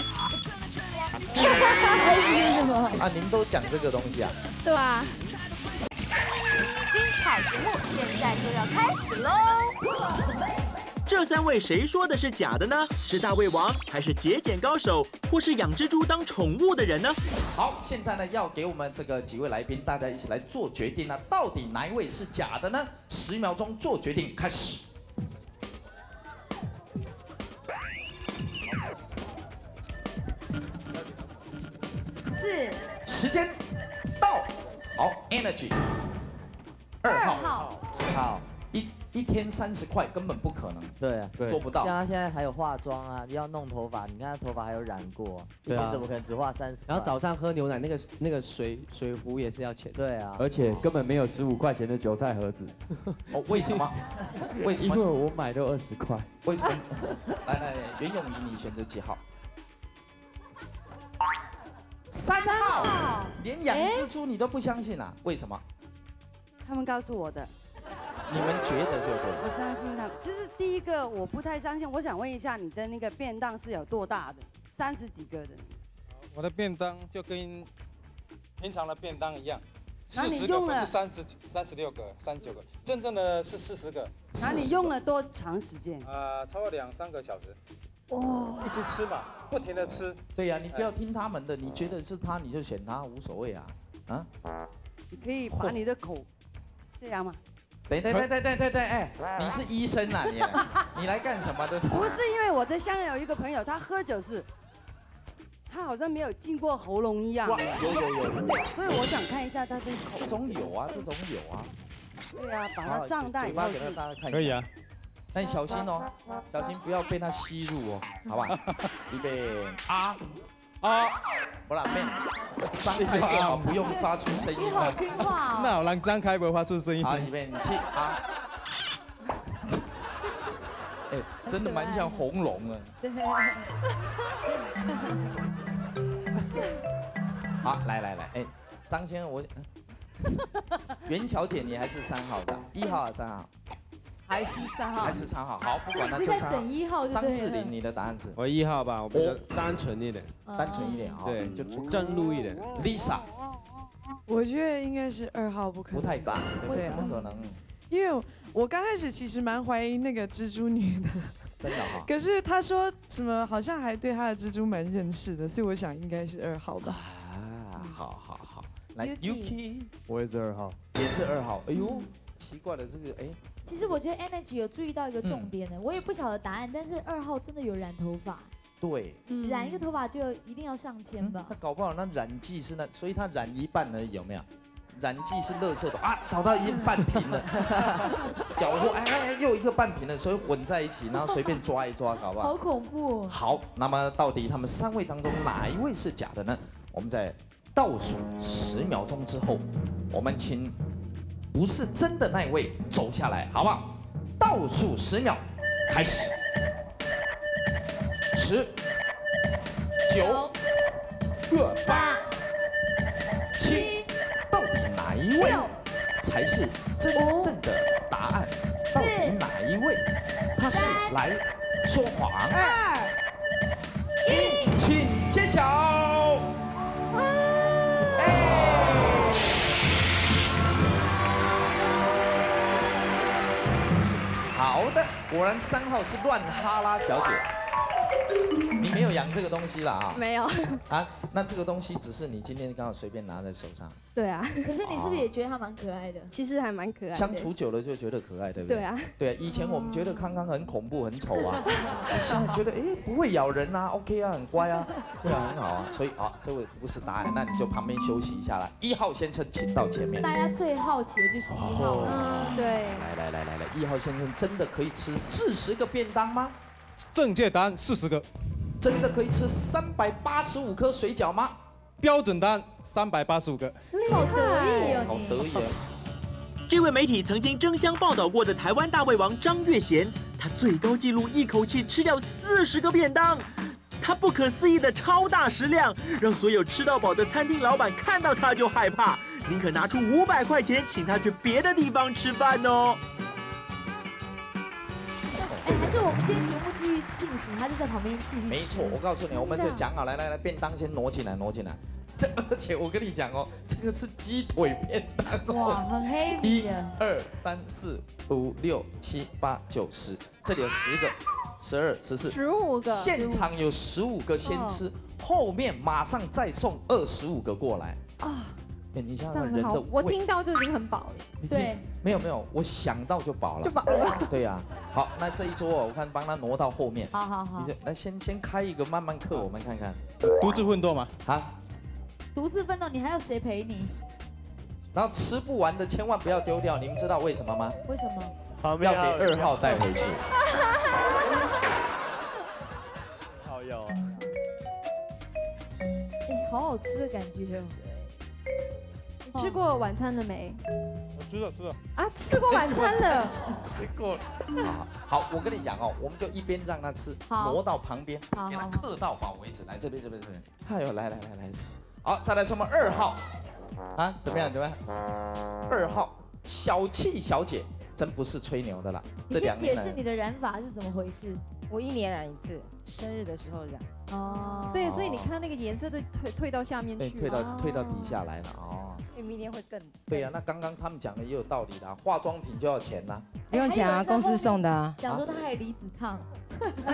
为什么？啊，您都讲这个东西啊？对啊。精彩节目现在就要开始喽！这三位谁说的是假的呢？是大胃王，还是节俭高手，或是养蜘蛛当宠物的人呢？好，现在呢要给我们这个几位来宾，大家一起来做决定啊，到底哪一位是假的呢？十秒钟做决定，开始。四时间到，好，Energy，二号，号好，一一天三十块根本不可能，对啊，做不到像他现在还有化妆啊，要弄头发，你看他头发还有染过，一对啊天怎么可能只花三十？然后早上喝牛奶那个那个水水壶也是要钱，对啊，而且根本没有十五块钱的韭菜盒子。哦，为什么？为什么？因为我买都二十块。为什么？来来，袁咏仪，你选择几号？三号，连养蜘蛛你都不相信啊？为什么？他们告诉我的，你们觉得就对。我相信他们。其实第一个我不太相信，我想问一下你的那个便当是有多大的？三十几个的。我的便当就跟平常的便当一样，四十个不是三十三十六个、三十九个，真正的是四十个。那你用了多长时间？啊、超过两三个小时。哇一直吃嘛，不停的吃。对呀、你不要听他们的，你觉得是他你就选他，无所谓啊。啊？你可以把你的口这样吗？对对对对对对对，哎，你是医生啊你？你来干什么的？不是因为我在香港有一个朋友，他喝酒是，他好像没有进过喉咙一样。哇，有有有有。对，所以我想看一下他的口。这种有啊，这种有啊。对啊，把它胀大以后嘴巴给大家看一下。可以啊。但你小心哦，小心不要被它吸入哦，好吧？预备啊啊！不然妹，张开就好，不用发出声音。你好听话哦。那我让张开不会发出声音。好，预备，你去啊。哎，真的蛮像红龙的。好，来来来，哎，张先生，我，袁小姐，你还是三号的，一号还是三号？还是三号？还是三号？好，不管他就三号。整一号张智霖，你的答案是？我一号吧，我比较单纯一点，单纯一点啊，对，就正路一点。Lisa，我觉得应该是二号，不可能。不太大，对，怎么可能？因为我刚开始其实蛮怀疑那个蜘蛛女的。真的哈。可是他说什么，好像还对他的蜘蛛蛮认识的，所以我想应该是二号吧。啊，好好好，来 Yuki，我也是二号，也是二号。哎呦，奇怪了，这个哎。其实我觉得 Energy 有注意到一个重点呢，我也不晓得答案，但是二号真的有染头发。对，染一个头发就一定要上千吧？他搞不好那染剂是那，所以他染一半而已，有没有？染剂是乐色的啊，找到一半瓶了，搅和哎哎又一个半瓶了，所以混在一起，然后随便抓一抓，搞不好？好恐怖。好，那么到底他们三位当中哪一位是假的呢？我们在倒数十秒钟之后，我们请不是真的那一位走下来，好不好？倒数十秒，开始，十、九、八、七。到底哪一位才是真正的答案？到底哪一位他是来说谎？二一，请果然三号是乱哈拉小姐。你没有养这个东西了啊？没有。啊，那这个东西只是你今天刚好随便拿在手上。对啊。可是你是不是也觉得它蛮可爱的？其实还蛮可爱的。相处久了就觉得可爱，对不对？对啊。对啊，以前我们觉得康康很恐怖、很丑啊，现在觉得哎不会咬人啊，OK 啊，很乖啊，对啊，很好啊。所以啊，这位不是答案，那你就旁边休息一下啦。一号先生，请到前面。大家最好奇的就是一号。嗯，对。来来来来来，一号先生真的可以吃四十个便当吗？正确答案四十个。真的可以吃三百八十五颗水饺吗？标准答案三百八十五个。你好得意哦，好得意啊！这位媒体曾经争相报道过的台湾大胃王张月贤，他最高纪录一口气吃掉四十个便当，他不可思议的超大食量，让所有吃到饱的餐厅老板看到他就害怕，宁可拿出五百块钱请他去别的地方吃饭哦。哎，还是我们今天节目他就在旁边继续。没错，我告诉你，我们就讲好，来来来，便当先挪进来，挪进来。而且我跟你讲哦，这个是鸡腿便当哇，很黑。一、二、三、四、五、六、七、八、九、十，这里有十个，十二、十四，十五个。现场有十五个先吃，后面马上再送二十五个过来啊。你想想人的，我听到就已经很饱了。对，没有没有，我想到就饱了，就饱了。对呀，好，那这一桌哦，我看帮他挪到后面。好好好，你来先先开一个慢慢嗑，我们看看。独自奋斗吗？啊，独自奋斗，你还要谁陪你？然后吃不完的千万不要丢掉，你们知道为什么吗？为什么？要给二号带回去。好有啊！哎，好好吃的感觉哦。你吃过晚餐了没？我吃了吃了。啊，吃过晚餐了。吃过。好，好，我跟你讲哦，我们就一边让他吃，挪到旁边，给他刻到饱为止。来这边这边这边。哎呦，来来来来，好，再来什么二号？啊，怎么样怎么样？二号小气小姐，真不是吹牛的啦。你先解释你的染法是怎么回事？我一年染一次，生日的时候染。哦。对，所以你看那个颜色都退退到下面去，退到退到底下来了哦。因为明年会更。对呀，那刚刚他们讲的也有道理啦，化妆品就要钱呐。不用钱啊，公司送的啊。讲说他还离子烫，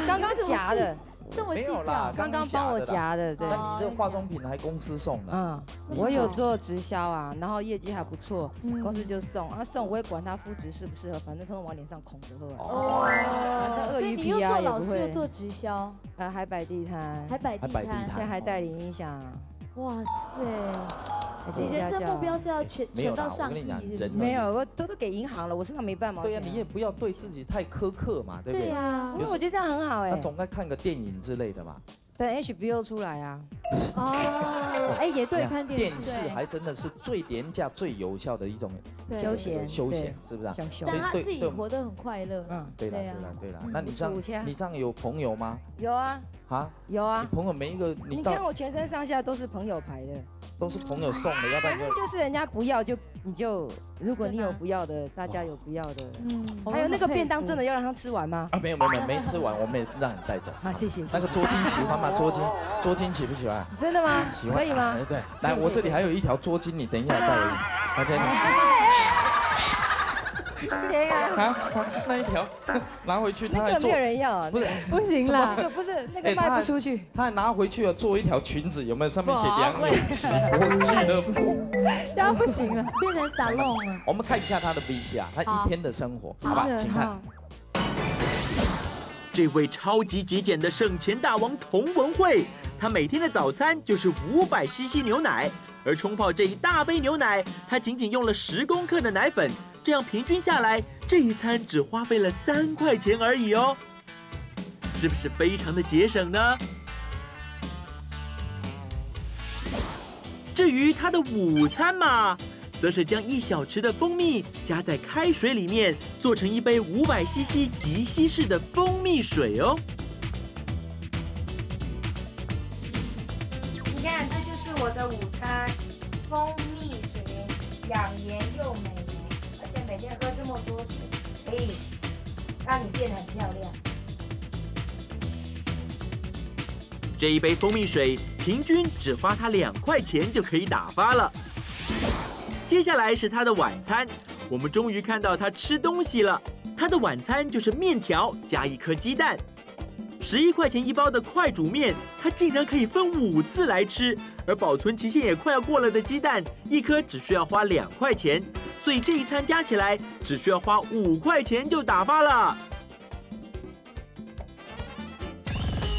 刚刚 夹的。这么计没有啦较，，刚刚帮我夹的对。那你这化妆品还公司送的？嗯，我有做直销啊，然后业绩还不错，公司就送，啊送我也管它肤质适不适合，反正通通往脸上孔着喝。哦。反正鳄所以你又鱼皮啊做老师也不会又做直销，呃还摆地摊，还摆地摊。现在还代理音响，哇塞！还你人生目标是要全全到上亿？没有，我都都给银行了，我身上没半毛对呀、钱。你也不要对自己太苛刻嘛，对不对？对呀因为我觉得这样很好哎那。总该看个电影之类的嘛。等 HBO 出来啊，哦，哎，也对，看电电视视还真的是最廉价、最有效的一种休闲休闲，是不是啊？享受但他自己活得很快乐。嗯，对了，对了，对了嗯。那你这样你这样有朋友吗？有啊啊，有啊。朋友每一个你看我全身上下都是朋友牌的，都是朋友送的，要不然就反正就是人家不要就你就，如果你有不要的，大家有不要的，嗯，还有那个便当真的要让他吃完吗？啊，没有没有没有，没吃完，我们也让你带走。啊，谢谢。那个捉金喜欢吗？捉金，捉金喜不喜欢？真的吗？喜欢，可以吗哎？对，来，我这里还有一条捉金，你等一下带我。大家谁啊？啊，那一条 拿回去，那个没有人要啊，不是不行了那个不是那哎个卖不出去。他还拿回去了，做一条裙子，有没有？上面写哇杨永琪国俱乐部。这样不行了，变成沙龙了。我们看一下他的 V C 啊，他一天的生活，好吧，请看。这位超级极简的省钱大王童文慧，他每天的早餐就是五百 CC 牛奶，而冲泡这一大杯牛奶，他仅仅用了十公克的奶粉，这样平均下来，这一餐只花费了三块钱而已哦，是不是非常的节省呢？至于他的午餐嘛，则是将一小匙的蜂蜜加在开水里面，做成一杯五百 CC 极稀式的蜂蜜水哦。你看，这就是我的午餐，蜂蜜水，养颜又美喝这么多水，可以让你变得很漂亮。这一杯蜂蜜水平均只花他两块钱就可以打发了。接下来是他的晚餐，我们终于看到他吃东西了。他的晚餐就是面条加一颗鸡蛋，十一块钱一包的快煮面，他竟然可以分五次来吃。而保存期限也快要过了的鸡蛋，一颗只需要花两块钱，所以这一餐加起来只需要花五块钱就打发了。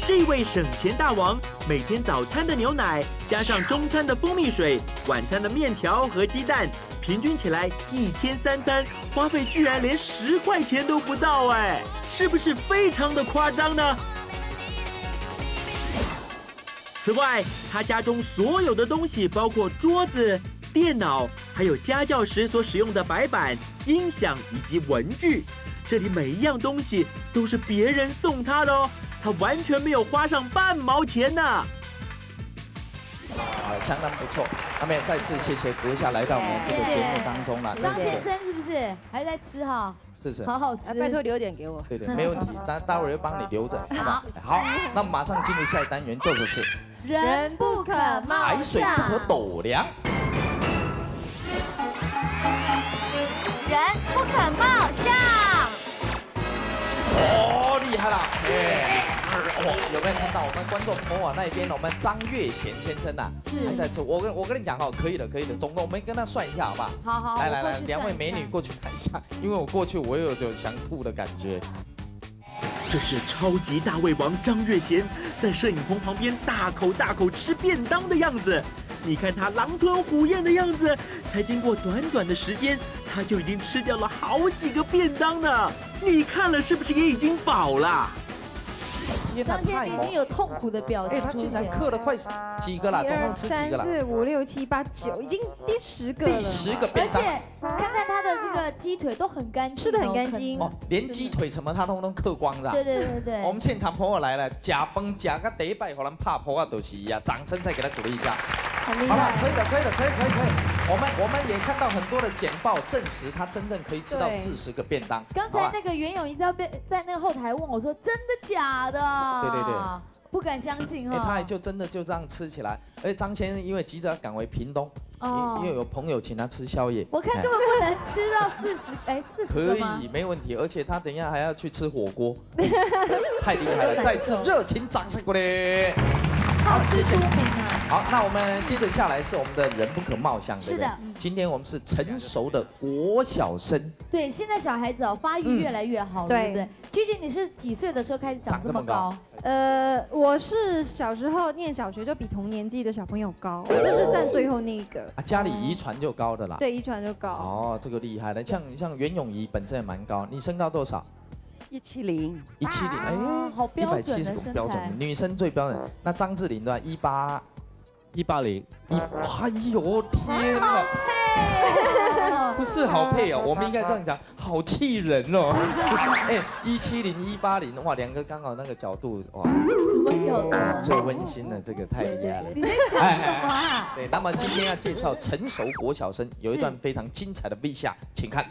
这位省钱大王，每天早餐的牛奶加上中餐的蜂蜜水，晚餐的面条和鸡蛋，平均起来一天三餐花费居然连十块钱都不到哎，是不是非常的夸张呢？此外，他家中所有的东西，包括桌子、电脑，还有家教时所使用的白板、音响以及文具，这里每一样东西都是别人送他的哦。他完全没有花上半毛钱呢。啊，相当不错。那么也再次谢谢阁下来到我们这个节目当中了。张先生是不是还在吃哈？是是，好好吃，拜托留点给我。对对，没问题，待待会儿就帮你留着，好不好？好，那马上进入下一单元，就是人不可貌海水不可斗量。人不可貌相。哦，厉害了！哎，哦，有没有看到我们观众朋友那边我们张月贤先生呐？是还在吃。我跟我跟你讲哦，可以的，可以的。总共我们跟他算一下，好不好？好好来来来两位美女过去看一下，因为我过去我有种想吐的感觉。这是超级大胃王张月贤在摄影棚旁边大口大口吃便当的样子。你看他狼吞虎咽的样子，才经过短短的时间，他就已经吃掉了好几个便当呢。你看了是不是也已经饱了？张先生已经有痛苦的表情哎，他竟然。刻了快几个啦？总共吃几三个啦？四五六七八九，已经第十个了。第十个便当而且看看他的这个鸡腿都很干净哦，吃的很干净哦，连鸡腿什么他通通刻光了。对对对对我们现场朋友来了，假崩假个第一拜，可能怕婆啊都是一样，掌声再给他鼓励一下。很厉好了，害。可以的，可以的，可以，可以，可以。我们我们也看到很多的简报证实，他真正可以吃到四十个便当。刚才那个袁咏仪在被在那个后台问我说：“真的假的？”对对对，不敢相信哦，他哈也。就真的就这样吃起来。而且张先生因为急着赶回屏东，哦因为有朋友请他吃宵夜。我看哎根本不能吃到四十，哎，四十可？以，没问题，而且他等一下还要去吃火锅，太厉害了！再次热情掌声过来。好吃出名啊！好，那我们接着下来是我们的人不可貌相，是的今天我们是成熟的国小生，对，现在小孩子哦，发育越来越好，嗯对不对？居居，你是几岁的时候开始长这么高？呃，我是小时候念小学就比同年纪的小朋友高，我都是站最后那一个。啊，家里遗传就高的啦。对，遗传就高。哦，这个厉害了，像像袁咏仪本身也蛮高，你身高多少？一七零，一七零，哎，啊好标准的170身标准女生最标准。那张智霖对吧？一八一八零，一，哎呦天哪！不是好配哦，我们应该这样讲，好气人哦。哎，一七零一八零，哇，两个刚好那个角度，哇，什么角度？最温馨的，这个太厉害了。你在讲什么啊？对，那么今天要介绍成熟国小生，有一段非常精彩的 V 下，请看。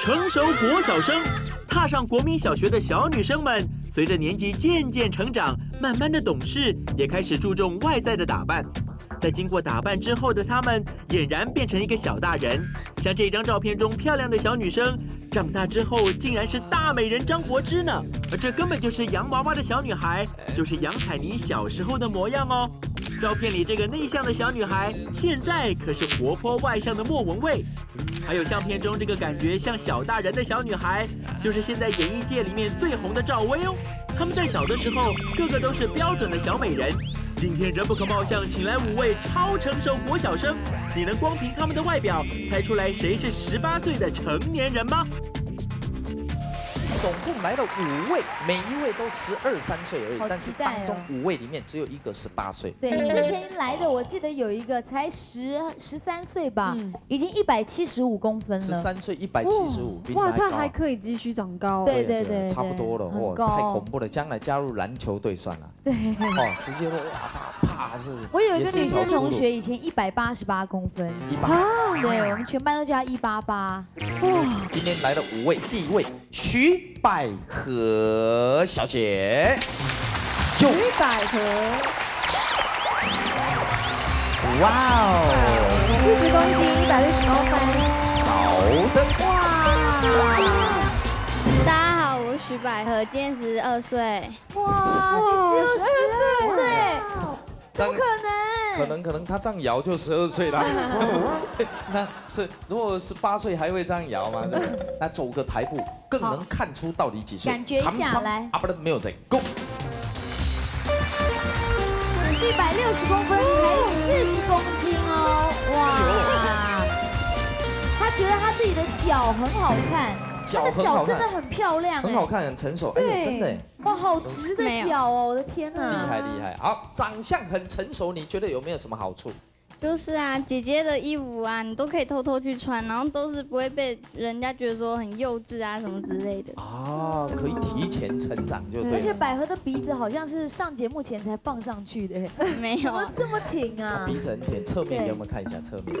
成熟国小生，踏上国民小学的小女生们，随着年纪渐渐成长，慢慢的懂事，也开始注重外在的打扮。在经过打扮之后的她们，俨然变成一个小大人。像这张照片中漂亮的小女生，长大之后竟然是大美人张柏芝呢。而这根本就是洋娃娃的小女孩，就是杨采妮小时候的模样哦。照片里这个内向的小女孩，现在可是活泼外向的莫文蔚。还有相片中这个感觉像小大人的小女孩，就是现在演艺界里面最红的赵薇哦。他们在小的时候，个个都是标准的小美人。今天人不可貌相，请来五位超成熟国小生，你能光凭他们的外表猜出来谁是十八岁的成年人吗？总共来了五位，每一位都十二三岁而已好，但是当中五位里面只有一个十八岁。对，之前来的我记得有一个才十十三岁吧，已经一百七十五公分了。十三岁一百七十五，哇，他还可以继续长高。对对对，差不多了哇，太恐怖了，将来加入篮球队算了。对，哦，直接哇啪啪是。我有一个女生同学，以前一百八十八公分，一八对我们全班都叫她一八八。哇，今天来了五位，第一位徐百合小姐，徐百合，哇哦，四十公斤，一百六十公分。好的，哇。大家好，我是徐百合，今年十二岁。哇，十二岁，怎么可能？可能可能他这样摇就十二岁啦。那是如果十八岁还会这样摇吗？对不对？那走个台步更能看出到底几岁。感觉一下来啊，不是没有在 Go。一百六十公分，还有四十公斤哦，哇！他觉得他自己的脚很好看，脚真的很漂亮，很好看，很成熟。哎呦，真的哎哇，好直的脚哦，我的天哪！厉害厉害。好，长相很成熟，你觉得有没有什么好处？就是啊，姐姐的衣服啊，你都可以偷偷去穿，然后都是不会被人家觉得说很幼稚啊什么之类的。啊，可以提前成长就对了。而且百合的鼻子好像是上节目前才放上去的，没有怎么这么挺啊？鼻子很挺，侧面对给我们看一下侧面。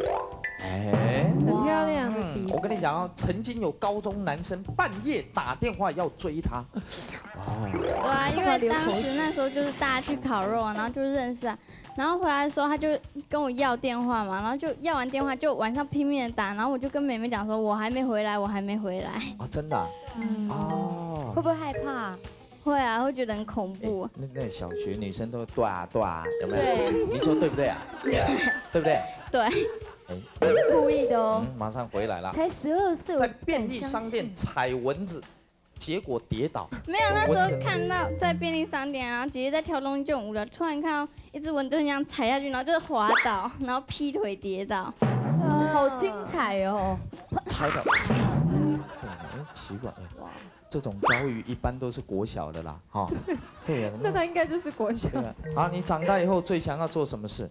哎，很漂亮的鼻嗯，我跟你讲哦，曾经有高中男生半夜打电话要追她，对啊，因为当时那时候就是大家去烤肉啊，然后就认识啊，然后回来的时候他就跟我要电话嘛，然后就要完电话就晚上拼命的打，然后我就跟妹妹讲说，我还没回来，我还没回来。啊，真的啊，嗯，哦会不会害怕？会啊，会觉得很恐怖。那那小学女生都对啊对啊，有没有？对你说对不对啊？对 对不对？对，哎，故意的哦嗯，马上回来了。才十二岁，在便利商店踩蚊子，结果跌倒。没有，那时候看到在便利商店，然后姐姐在挑东西就很无聊，突然看到一只蚊子很想踩下去，然后就是滑倒，然后劈腿跌倒。好精彩哦！踩倒。嗯，哎奇怪，哎这种遭遇一般都是国小的啦，哈。对呀，那他应该就是国小。的啊。好，你长大以后最想要做什么事？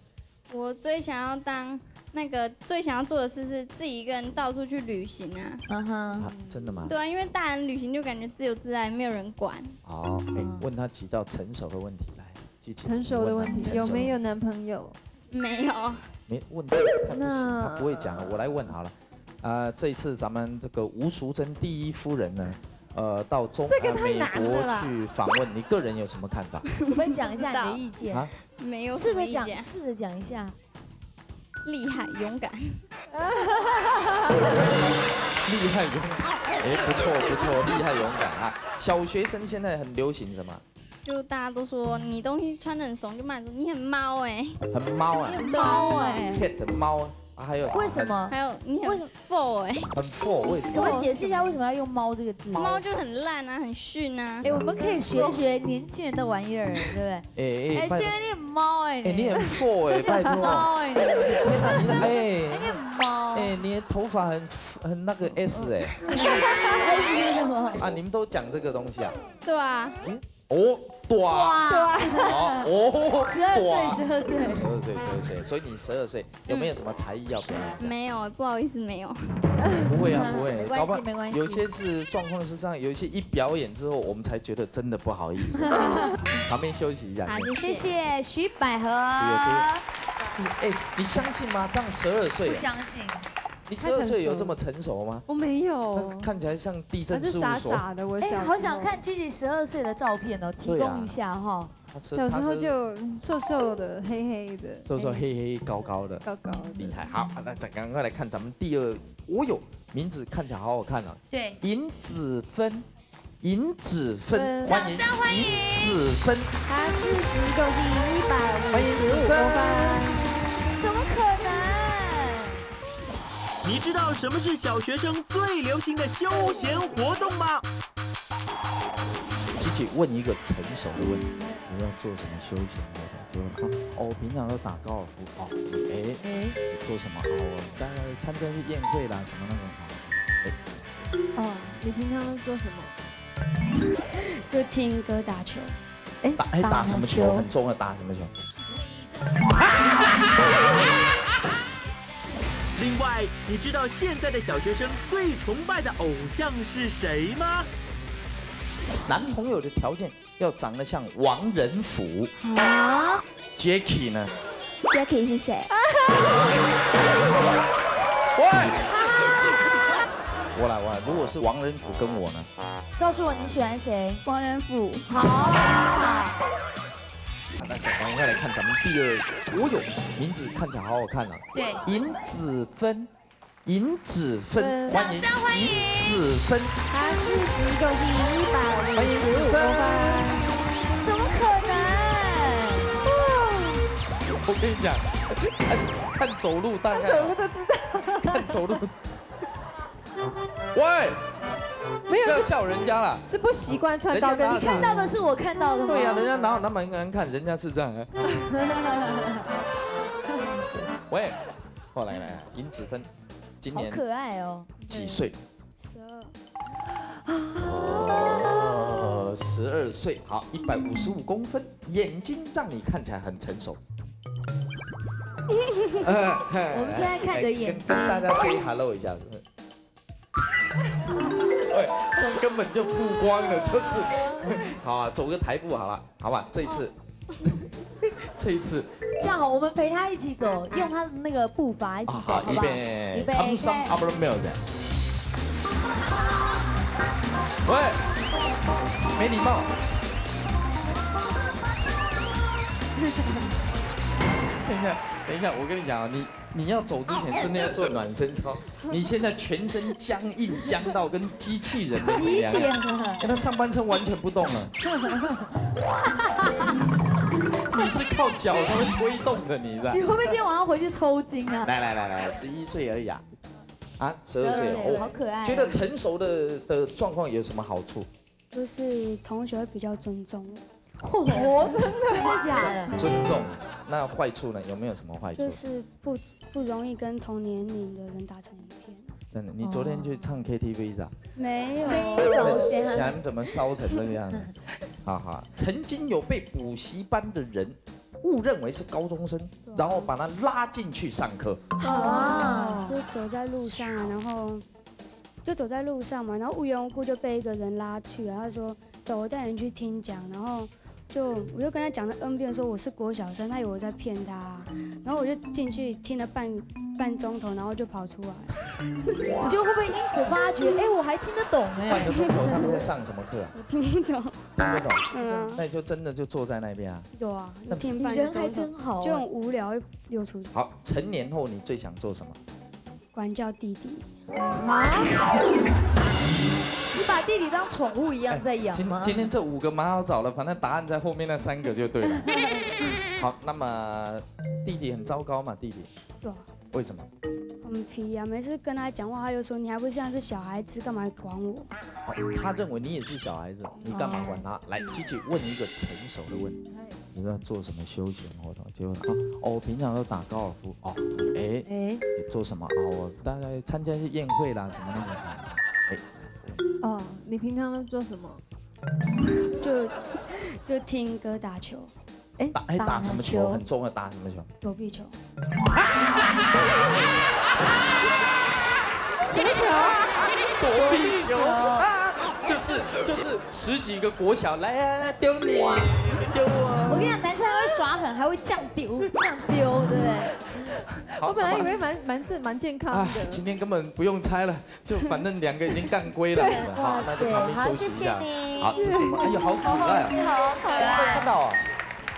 我最想要当那个最想要做的事是自己一个人到处去旅行啊。嗯哼。啊，真的吗？对啊，因为大人旅行就感觉自由自在，没有人管。好，哎，问他几道成熟的问题来，激情。成熟的问题，有没有？男朋友？没有。没问这个他不行，那他不会讲了，我来问好了。呃，这一次咱们这个吴淑珍第一夫人呢，呃，到中这个太呃美国去访问，你个人有什么看法？可不可以讲一下你的意见？啊，没有试着讲。试着讲一下。厉害勇敢。厉害勇敢，哎，不错不错，厉害勇敢啊！小学生现在很流行什么？就大家都说你东西穿的很怂，就骂你说你很猫哎、很猫啊，你很猫哎、cat 猫啊，啊还有为什么？还有你很 f 哎、很 for 为什我们么？解释一下为什么要用“猫”这个字。猫就很烂啊，很逊啊。哎，我们可以学一学年轻人的玩意儿，对不对？哎哎，现在你很猫哎，哎，你很 for 哎，拜托，猫哎，天哪，你 的哎，哎你很猫。哎，你的头发很很那个 S 哎，哎，什么？啊，你们都讲这个东西啊？对啊，哦，短，哇哦哦，十二岁十二岁十二岁，十二岁，所以你十二岁有没有什么才艺要表演？没有，不好意思，没有。不会啊，不会没，关系搞不好没关系有些是状况是这样，有一些一表演之后，我们才觉得真的不好意思。旁边休息一下。好，谢谢徐百合。哎，你相信吗？这样十二岁不啊，相信。你十二岁有这么成熟吗？我没有，看起来像地震还是傻事务所。傻的。我哎，小好想看 Gigi 十二岁的照片哦，提供一下哈。小时候就瘦瘦的、黑黑的，瘦瘦黑黑高高的，高高的厉害。好，那咱赶快来看咱们第二，哦哟，名字看起来好好看啊。对，尹子芬，尹子芬，掌声欢迎尹子芬，他四十公斤，一百欢迎五十五分，知道什么是小学生最流行的休闲活动吗？琪琪问一个成熟的问题：你要做什么休闲活动？就他哦，我平常都打高尔夫哦，哎哎，你做什么？哦，我大概参加一些宴会啦，什么那种。哎，哦，你平常都做什么？就听歌打球。哎打哎打什么球？很重要，打什么球？另外，你知道现在的小学生最崇拜的偶像是谁吗？男朋友的条件要长得像王仁甫。啊 Jacky 呢？，Jackie 是谁？喂，我来我来，如果是王仁甫跟我呢？告诉我你喜欢谁？王仁甫。好，好，好那赶快来看咱们第二，哦哟，名字看起来好好看啊。对尹子芬，尹子芬，掌欢迎声欢迎尹子芬，他四十公斤，一百欢迎五十五子芬公分，怎么可能？我跟你讲，看看走路大概，走路都知道。看走路。喂，没有不要笑人家啦。是不习惯穿高跟鞋。人家拿看到的是我看到的吗？对呀、人家哪有那么难看？人家是这样啊。喂，后来来，尹子芬，今年好可爱哦。几岁？十二。哦，十二岁，好，一百五十五公分，眼睛让你看起来很成熟。我我们现在看你的眼睛跟大家 say hello 一下。对，这根本就曝光了，就是。好啊，走个台步好了，好吧，这一次，这一次，这样好，我们陪他一起走，用他的那个步伐一起走，好，好不好？预备预备，Come some 开 other milk。喂，没礼貌。等一下，等一下，我跟你讲啊，你你要走之前真的要做暖身操。你现在全身僵硬僵到跟机器人的一样，几点了哎，他上半身完全不动了，你是靠脚才会推动的，你知道你？会不会今天晚上回去抽筋啊？来来来来，十一岁而已啊，啊，十二岁12岁哦，好可爱哦觉得成熟的的状况有什么好处？就是同学会比较尊重 真我，的假的？尊重。那坏处呢？有没有什么坏处就？是不不容易跟同年龄的人打成一片。真的，你昨天去唱 KTV 是吧？没有，想怎么烧成这个样子？哈哈，曾经有被补习班的人误认为是高中生，然后把他拉进去上课。啊，就走在路上啊，然后就走在路上嘛，然后无缘无故就被一个人拉去啊，他说走，我带你去听讲，然后就我就跟他讲了 N 遍说我是国小生，他以为我在骗他，然后我就进去听了半半钟头，然后就跑出来。你就会不会因此发觉，哎，我还听得懂哎？半个钟头他们在上什么课啊？我听不懂。听不懂。嗯那你就真的就坐在那边啊？有啊，那就听半你人还真好就很无聊，又溜出去好，成年后你最想做什么？管教弟弟。啊？你把弟弟当宠物一样在养吗？今今天这五个蛮好找的，反正答案在后面那三个就对了。好，那么弟弟很糟糕嘛？弟弟对啊，为什么？很皮啊，每次跟他讲话，他就说你还不像是小孩子，干嘛管我？哦他认为你也是小孩子，你干嘛管他？来，琪琪问一个成熟的问题，你要做什么休闲活动？结果他哦，我平常都打高尔夫。哦，哎哎，你做什么？啊，我大概参加一些宴会啦，什么那种。哎，哦，你平常都做什么？就 就听歌打球，哎打哎打什么球很重要，打什么球？躲避球。什么球？躲避球，就是就是十几个国小来来来丢你，丢我。我跟你讲，男生还会耍狠，还会这样丢，这样丢，对不对？好我本来以为蛮蛮正蛮健康啊的，。今天根本不用猜了，就反正两个已经干归了。好，那就旁边休息一下。好，这是什么？哎呦，好可爱啊！好可爱看到啊，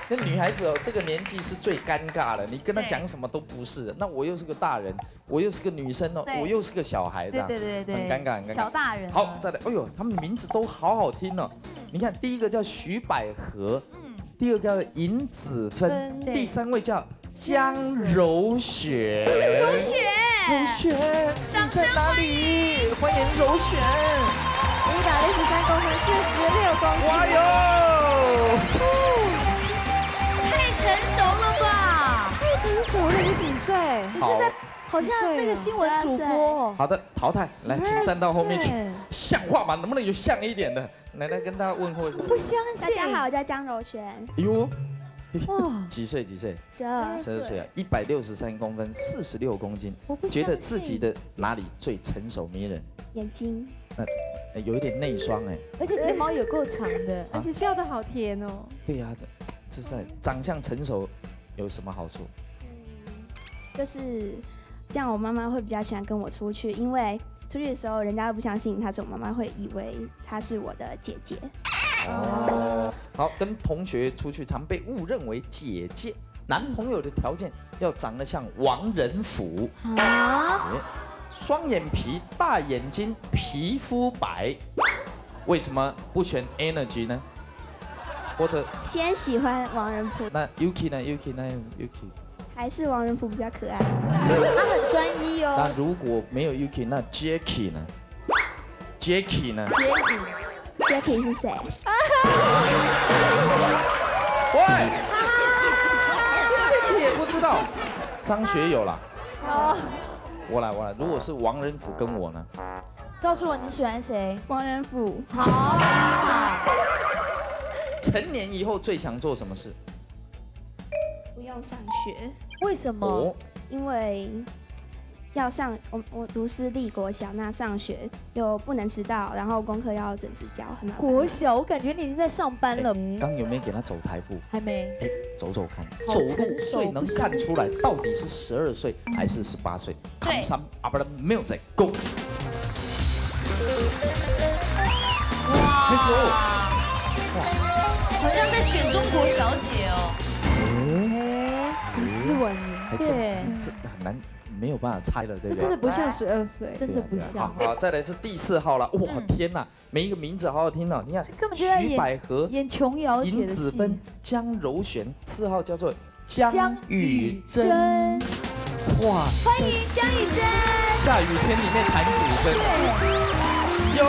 那女孩子哦，这个年纪是最尴尬的，你跟她讲什么都不是。那我又是个大人，我又是个女生哦，我又是个小孩，这样对对对对很尴尬，很尴尬。小大人啊好，再来，哎呦，他们名字都好好听哦。你看，第一个叫徐百合，第二个叫尹子芬，第三位叫江柔雪。柔雪柔雪，掌你在哪里？欢迎柔雪。一百六十三公分，四十六公斤。哇哟！太成熟了吧？太成熟了，你几岁？好，好像那个新闻主播哦。好的，淘汰，来，请站到后面去。像话吗？能不能有像一点的？来来，跟大家问候一下。不相信。大家好，我叫江柔璇，哎呦，哇，几岁？几岁？十二十二岁啊，一百六十三公分，四十六公斤我不。觉得自己的哪里最成熟迷人？眼睛那呃有一点内双哎。而且睫毛有够长的，而且笑得好甜哦。对呀，这是在长相成熟有什么好处？就是这样，我妈妈会比较喜欢跟我出去，因为出去的时候人家都不相信她是我妈妈，会以为她是我的姐姐。哦，好，跟同学出去常被误认为姐姐。男朋友的条件要长得像王仁甫，啊，哎双眼皮、大眼睛、皮肤白，为什么不选 Energy 呢？或者先喜欢王仁甫，那 Yuki 呢？Yuki 那 Yuki，还是王仁甫比较可爱？他很专一哦那哦。如果没有 Yuki，那 Jackie 呢？Jackie 呢？Jackie 是谁？喂，Jackie 也不知道，张学友啦。哦，我来，我来。如果是王仁甫跟我呢？告诉我你喜欢谁？王仁甫。好，好成年以后最想做什么事？不用上学，为什么？哦，因为要上我我读私立国小，那上学又不能迟到，然后功课要准时交，很麻烦。国小，我感觉你已经在上班了。刚有没有给他走台步？还没。哎，走走看，走路最能看出来到底是十二岁还是十八岁。对唐三阿不然没有在 Go。哇，好像在选中国小姐哦。哎，很斯文还耶。真这这很难，没有办法猜了，对不对？真的不像十二岁，真的不像。好，再来是第四号了。哇，天哪，每一个名字好好听哦。你看，根本就在徐百合、演琼瑶姐尹的戏。子芬、江柔璇，四号叫做江雨真珍。哇，欢迎江雨珍。下雨天里面弹古筝。哟，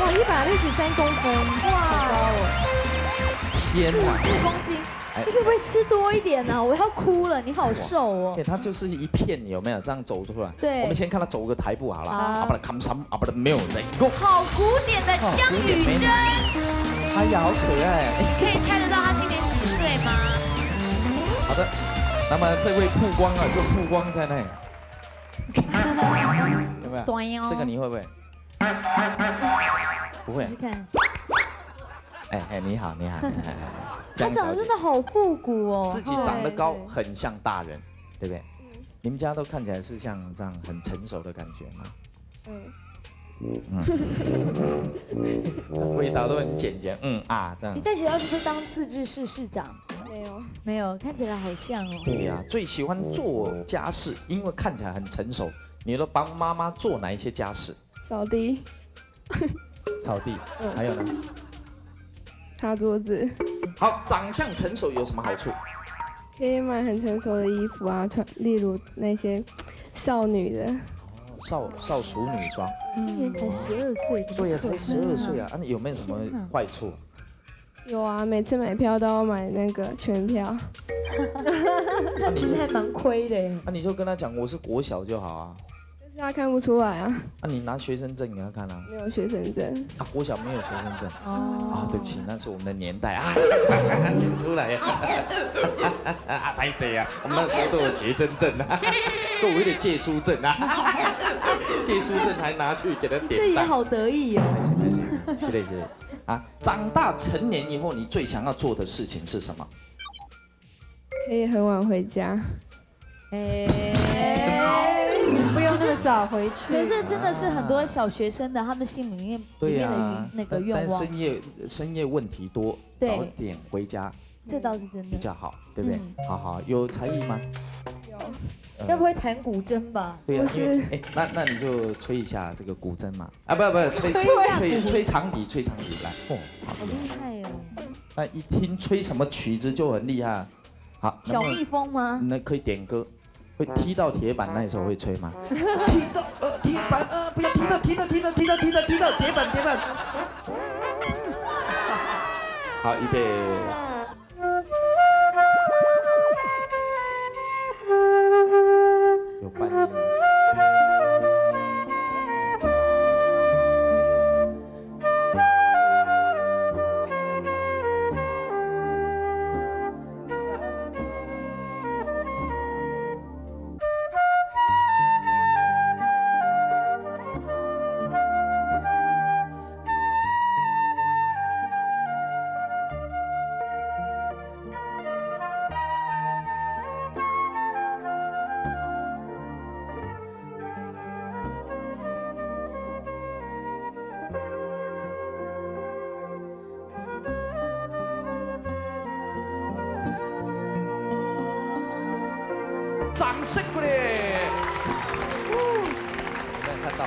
哇，一百六十三公分，哇。天哪！六公斤，哎你可不可以吃多一点呢？我要哭了，你好瘦哦对，。它就是一片，有没有这样走出来？对我们先看它走个台步好了。好啊，不然看什么？啊，不然没有在 Go。好古典的江雨珍，哎呀，好可爱！你可以猜得到她今年几岁吗？好的，那么这位曝光啊，就曝光在那里，有没有？这个你会不会？不会试。试看。哎哎，你好，你好，他长得真的好复古哦，自己长得高，很像大人，对不对？你们家都看起来是像这样很成熟的感觉吗？嗯，嗯，味道都很简洁，嗯啊这样你。在学校是不是当自治市市长？没有，没有，看起来好像哦。对呀、最喜欢做家事，因为看起来很成熟。你都帮妈妈做哪一些家事？扫地、扫地，嗯还有呢？擦桌子，好，长相成熟有什么好处？可以买很成熟的衣服啊，穿，例如那些少女的。少少熟女装。今年才十二岁，对呀、才十二岁啊！啊，你有没有什么坏处？有啊，每次买票都要买那个全票。那其实还蛮亏的耶。那、你就跟他讲我是国小就好啊。但是他看不出来啊，那、你拿学生证给他看啊。没有学生证。啊，国小没有学生证。哦。啊，对不起，那是我们的年代 啊，讲出来呀。啊，拍谁呀？我们那时候都有学生证啊，都有一点借书证啊，借书证还拿去给他点。这也好得意哦。是的，是的。啊，长大成年以后，你最想要做的事情是什么？可以很晚回家。哎，不用那么早回去。可是真的是很多小学生的他们心里面里对呀、面的那个愿望，但深夜深夜问题多，早点回家这倒是真的。比较好，对不对？嗯好好，有才艺吗？有。要不会弹古筝吧？对呀、不因为哎，那那你就吹一下这个古筝嘛，啊，不不，吹吹吹吹长笛，吹长笛来，哦，好好厉害哦！那一听吹什么曲子就很厉害。好，小蜜蜂吗？那可以点歌，会踢到铁板那时候会吹吗？踢到呃铁板呃不要踢到踢到踢到踢到踢到踢到铁板铁板。好，预备。有半音。掌声鼓励！有没有看到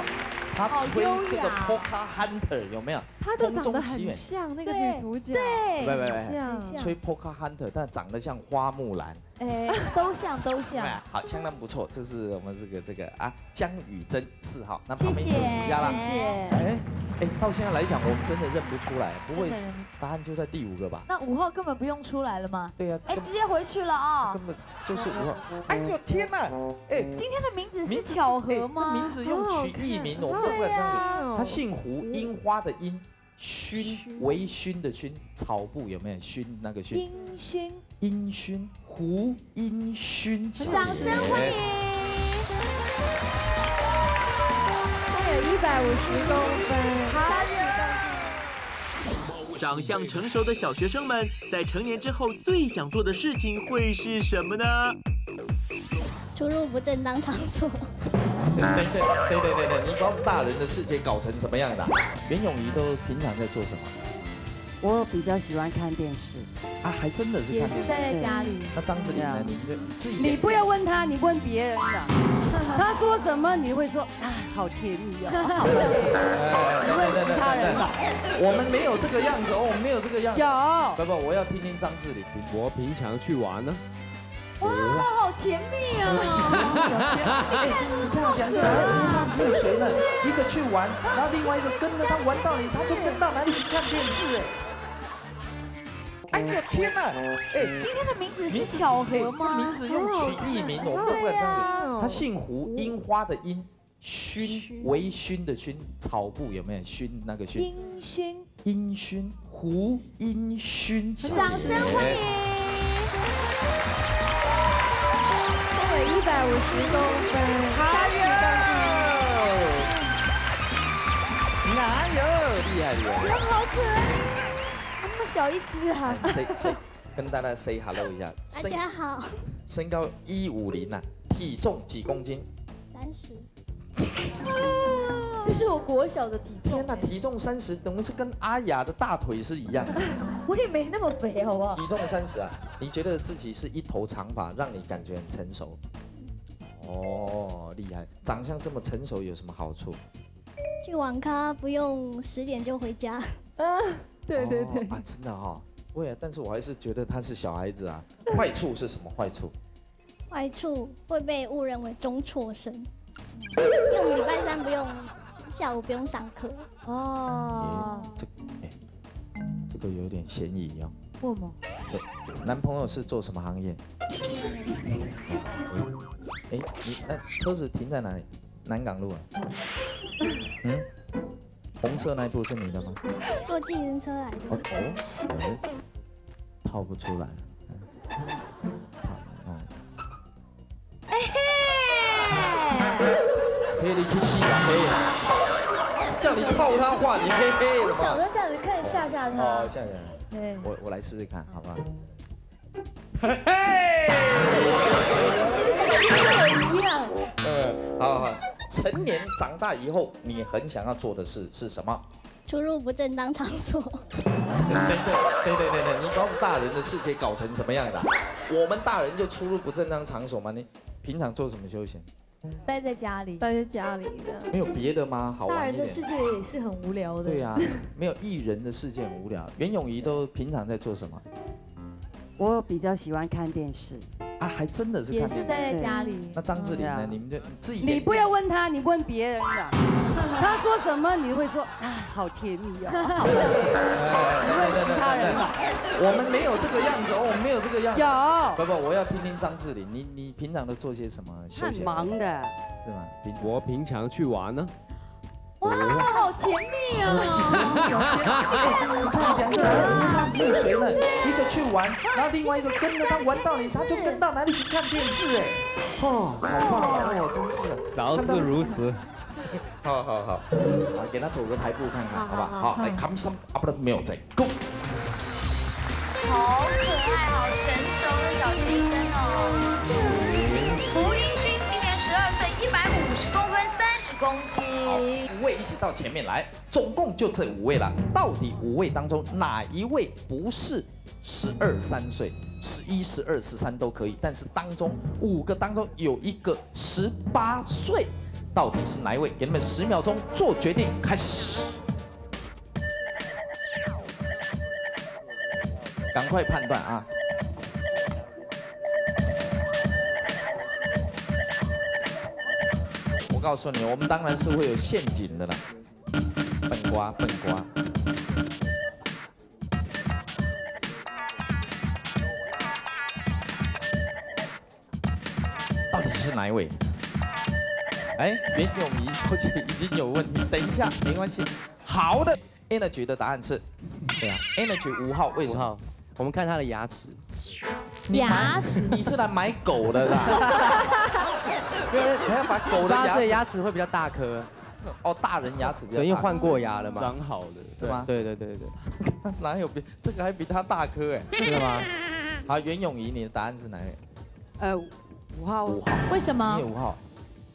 他吹这个 Poker Hunter 有没有？她就长得很像那个女主角，对不不很像，吹 Poker Hunter，但长得像花木兰。哎，都像都像。好，相当不错。这是我们这个这个啊，江雨珍四号。那旁边休息一下啦。谢谢。哎哎，到现在来讲，我们真的认不出来，不会答案就在第五个吧？那五号根本不用出来了吗？对呀，哎，直接回去了啊！根本就是五号。哎呦天哪！哎，今天的名字是巧合吗？名字用取艺名，我不敢这样子。他姓胡，樱花的樱，熏微熏的熏，草部有没有熏那个熏？烟熏。烟熏，胡英熏。掌声欢迎！一百五十公分，长相成熟的小学生们，在成年之后最想做的事情会是什么呢？出入不正当场所。对对对对对对，你把我们大人的世界搞成什么样的啊？袁咏仪都平常在做什么？我比较喜欢看电视。啊，还真的是也是看电视待在家里。那张智霖呢？你就自己你不要问他，你问别人的。他说什么你会说啊，好甜蜜啊，好甜蜜。你问其他人吧。我们没有这个样子哦，我们没有这个样子。有不不，我要听听张智霖。我平常去玩呢。哇，好甜蜜哦！你看两个人如唱似水呢，一个去玩，然后另外一个跟着他玩到你，他就跟到哪里去看电视哎。哎呦天哪！哎，今天的名字是巧合吗？名字用取艺名，我不敢这样子。他姓胡，樱花的樱，熏微熏的熏，草部有没有熏那个熏？烟熏。烟熏，胡烟熏。掌声欢迎！百五十公分，加油？哪有？厉害厉害！人好可爱，那么小一只啊？谁 谁跟大家 say hello 一下？大身家好，身高一五零啊，体重几公斤？三十。这是我国小的体重。天哪，体重三十，等于是跟阿雅的大腿是一样的。我也没那么肥，好不好？体重三十啊，你觉得自己是一头长发，让你感觉很成熟？哦，厉害！长相这么成熟有什么好处？去网咖不用十点就回家。啊，对对对。啊，真的哈、不会啊，但是我还是觉得他是小孩子啊。坏处是什么坏处？坏处会被误认为中辍生，因为我们礼拜三不用，下午不用上课。哦。这个有点嫌疑哦。为什么？对，男朋友是做什么行业？哎，你那车子停在哪里？南港路啊。嗯，红色那一部是你的吗？坐计程车来的。哦哦，哎套不出来。好哦，哎嘿，黑你去洗啊黑！叫你套他话，你嘿嘿我？想说这样子可以吓吓他。哦，吓人。对。我我来试试看，好不好？一样。嗯，好好好。成年长大以后，你很想要做的事是什么？出入不正当场所。对对对对对对，你把我们大人的世界搞成什么样的啊、我们大人就出入不正当场所吗？你平常做什么休闲？待在家里，待在家里的。没有别的吗？好大。人的世界也是很无聊的。对呀、没有艺人的世界很无聊。袁咏仪都平常在做什么？我比较喜欢看电视。啊，还真的是也看电视是待在家里。那张智霖对啊呢？你们就自己你不要问他，你问别人的。他说什么你会说啊，好甜蜜哦，好甜蜜。你问其他人吧。我们没有这个样子哦，我们没有这个样子。有不不，我要听听张智霖，你你平常都做些什么休很闲？忙的。是吗？平我平常去玩呢。哇，好甜蜜哦！你看两个人夫唱妇随呢，一个去玩，然后另外一个跟着他玩到你，他就跟到哪里去看电视哎，哦，好棒哦，真是的，早是如此。好好好，啊，给他走个台步看看，好不好？好，来，come some up the music go。好可爱、好成熟的小学生哦。十公斤。五位一起到前面来，总共就这五位了。到底五位当中哪一位不是十二三岁？十一、十二、十三都可以，但是当中五个当中有一个十八岁，到底是哪一位？给你们十秒钟做决定，开始。赶快判断啊！我告诉你，我们当然是会有陷阱的啦。笨瓜，笨瓜。到底是哪一位？哎，袁咏仪小姐已经有问题，等一下，没关系。好的，Energy 的答案是，对啊，Energy 五号，为什号，我们看他的牙齿。牙齿你是来买狗的啦？因为还要把狗的牙齿牙齿会比较大颗，哦，大人牙齿比较大对，因为换过牙了嘛。长好了是吗？对对对对 哪有比这个还比他大颗哎？真的吗？好，袁咏仪，你的答案是哪位？呃，五号。五号。为什么你也五号。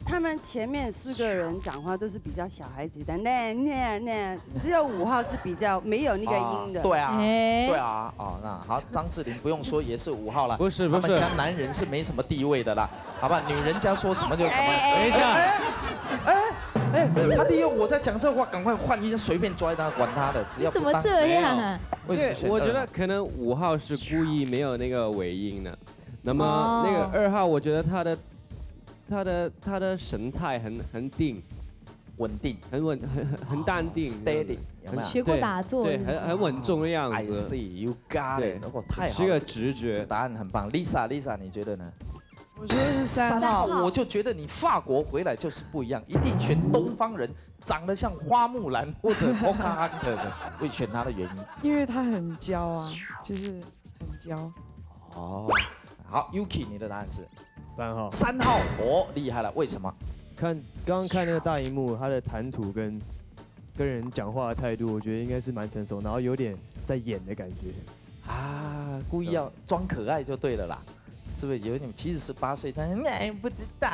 他们前面四个人讲话都是比较小孩子的，那那那，只有五号是比较没有那个音的。对啊，哎对啊，哦，那好，张智霖不用说也是五号了。不是不是他们家男人是没什么地位的啦，好吧？女人家说什么就什么。等一下哎哎哎，他利用我在讲这话，赶快换一下，随便抓一张，管他的，只要怎么这样啊？为什么我觉得可能五号是故意没有那个尾音的，那么哦那个二号，我觉得他的他的他的神态很很定，稳定，很稳，很很很淡定 steady，有没有学过打坐对，很很稳重的样子 I。see you got it，哦，太好了，是个直觉答案很棒。Lisa，Lisa，你觉得呢？我觉得是三号。我就觉得你法国回来就是不一样，一定选东方人，长得像花木兰或者波卡哈克的，会选他的原因。因为他很娇啊，就是很娇。哦，好，Yuki，你的答案是三号。三号，哦，厉害了，为什么？看刚刚看那个大荧幕，他的谈吐跟跟人讲话的态度，我觉得应该是蛮成熟，然后有点在演的感觉。啊，故意要装可爱就对了啦，是不是？有点其实十八岁，但是哎不知道，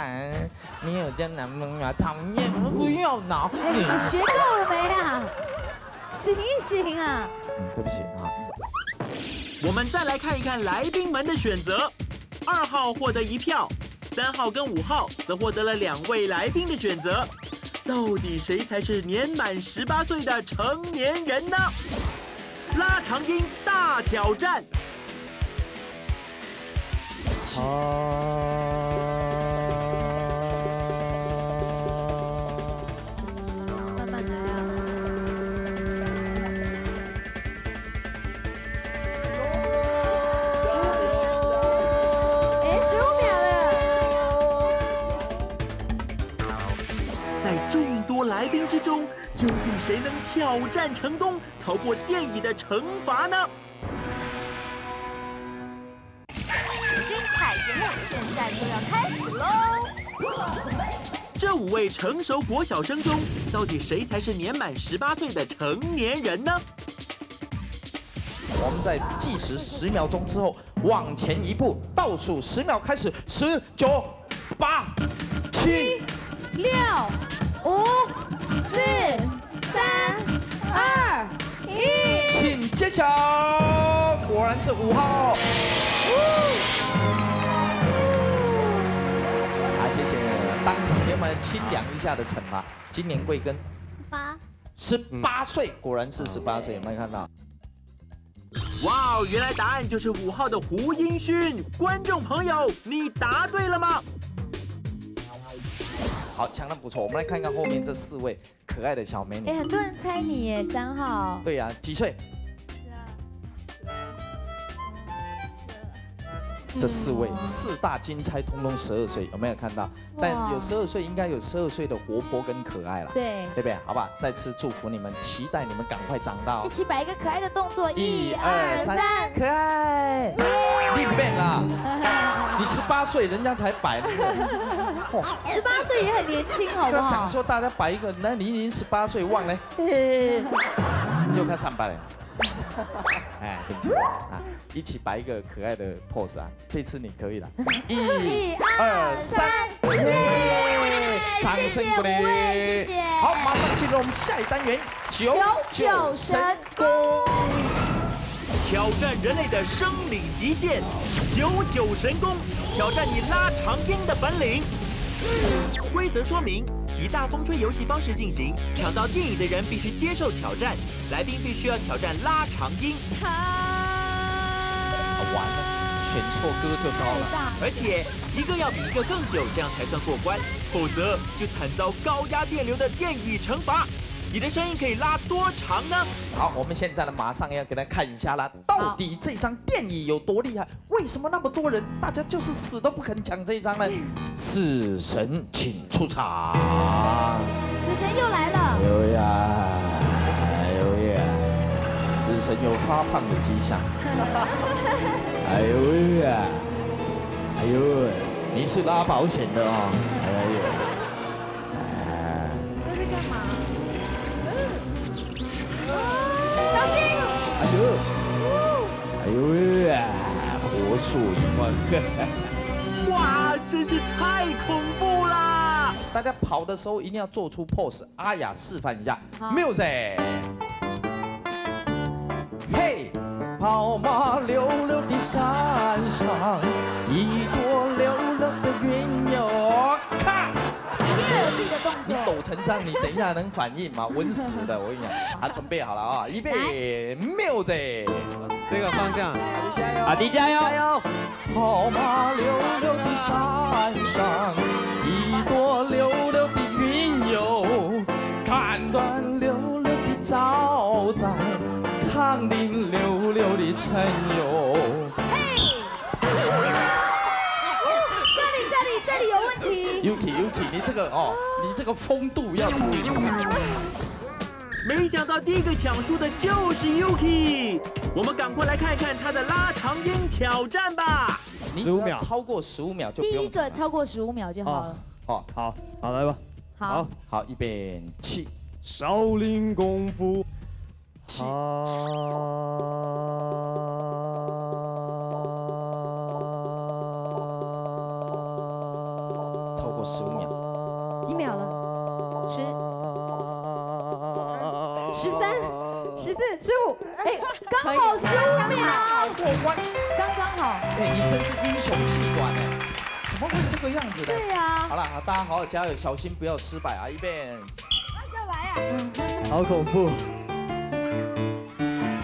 你有交男朋友，讨厌，不要闹。哎，你学够了没啊？醒一醒啊！嗯，对不起啊。我们再来看一看来宾们的选择，二号获得一票，三号跟五号则获得了两位来宾的选择。到底谁才是年满十八岁的成年人呢？拉长音大挑战。啊多来宾之中，究竟谁能挑战成功，逃过电椅的惩罚呢？精彩节目现在就要开始喽！这五位成熟国小生中，到底谁才是年满十八岁的成年人呢？我们在计时十秒钟之后往前一步，倒数十秒开始，十九八七六五四三二一，请揭晓，果然是五号。好，谢谢，当场给我们清凉一下的惩罚。今年贵庚？八。十八岁，果然是十八岁，有没有看到？哇哦，原来答案就是五号的胡英勋。观众朋友，你答对了吗？好，相当不错。我们来看看后面这四位可爱的小美女哎，。很多人猜你耶，三号。对呀、几岁？这四位四大金钗通通十二岁，有没有看到？但有十二岁，应该有十二岁的活泼跟可爱了，对对不对？好吧，再次祝福你们，期待你们赶快长大哦。一起摆一个可爱的动作，一二三可爱，你变啦！你十八岁，人家才摆 十八岁也很年轻，好不虽然讲？说大家摆一个，那你已经十八岁，忘了，你就看上班了。哎，很奇怪啊！一起摆一个可爱的 pose 啊！这次你可以了，一、二、三，耶！掌声鼓励，谢谢好，马上进入我们下一单元九九神功。挑战人类的生理极限，九九神功，挑战你拉长音的本领。规则说明：以大风吹游戏方式进行，抢到电影的人必须接受挑战，来宾必须要挑战拉长音。完了，选错歌就糟了。而且一个要比一个更久，这样才算过关，否则就惨遭高压电流的电椅惩罚。你的声音可以拉多长呢？好，我们现在呢，马上要给大家看一下啦，到底这张电影有多厉害？为什么那么多人，大家就是死都不肯抢这一张呢？死神请出场！死神又来了，哎呦呀，哎呦呀，死神有发胖的迹象。哎呦呀，哎呦，你是拉保险的哦。哎呦，哎。这是干嘛？呦，哎呦喂，火速一换。哇，真是太恐怖啦！大家跑的时候一定要做出 pose。阿雅示范一下，music。嘿，跑马溜溜的山上，一朵成这样，你等一下能反应吗？稳死的，我跟你讲。好，准备好了啊，预备，music。这个方向，阿迪加油！加油！跑马溜溜的山上，一朵溜溜的云哟，看断溜溜的沼泽，看顶溜溜的城哟。你这个哦，你这个风度要注意。没想到第一个抢输的就是 Yuki，我们赶快来看一看他的拉长音挑战吧。十五秒。超过十五秒就不第一个超过十五秒就好了。好，好，好来吧。好，好，一边。起，少林功夫，七，大家好好加油，小心不要失败啊！一边。好恐怖。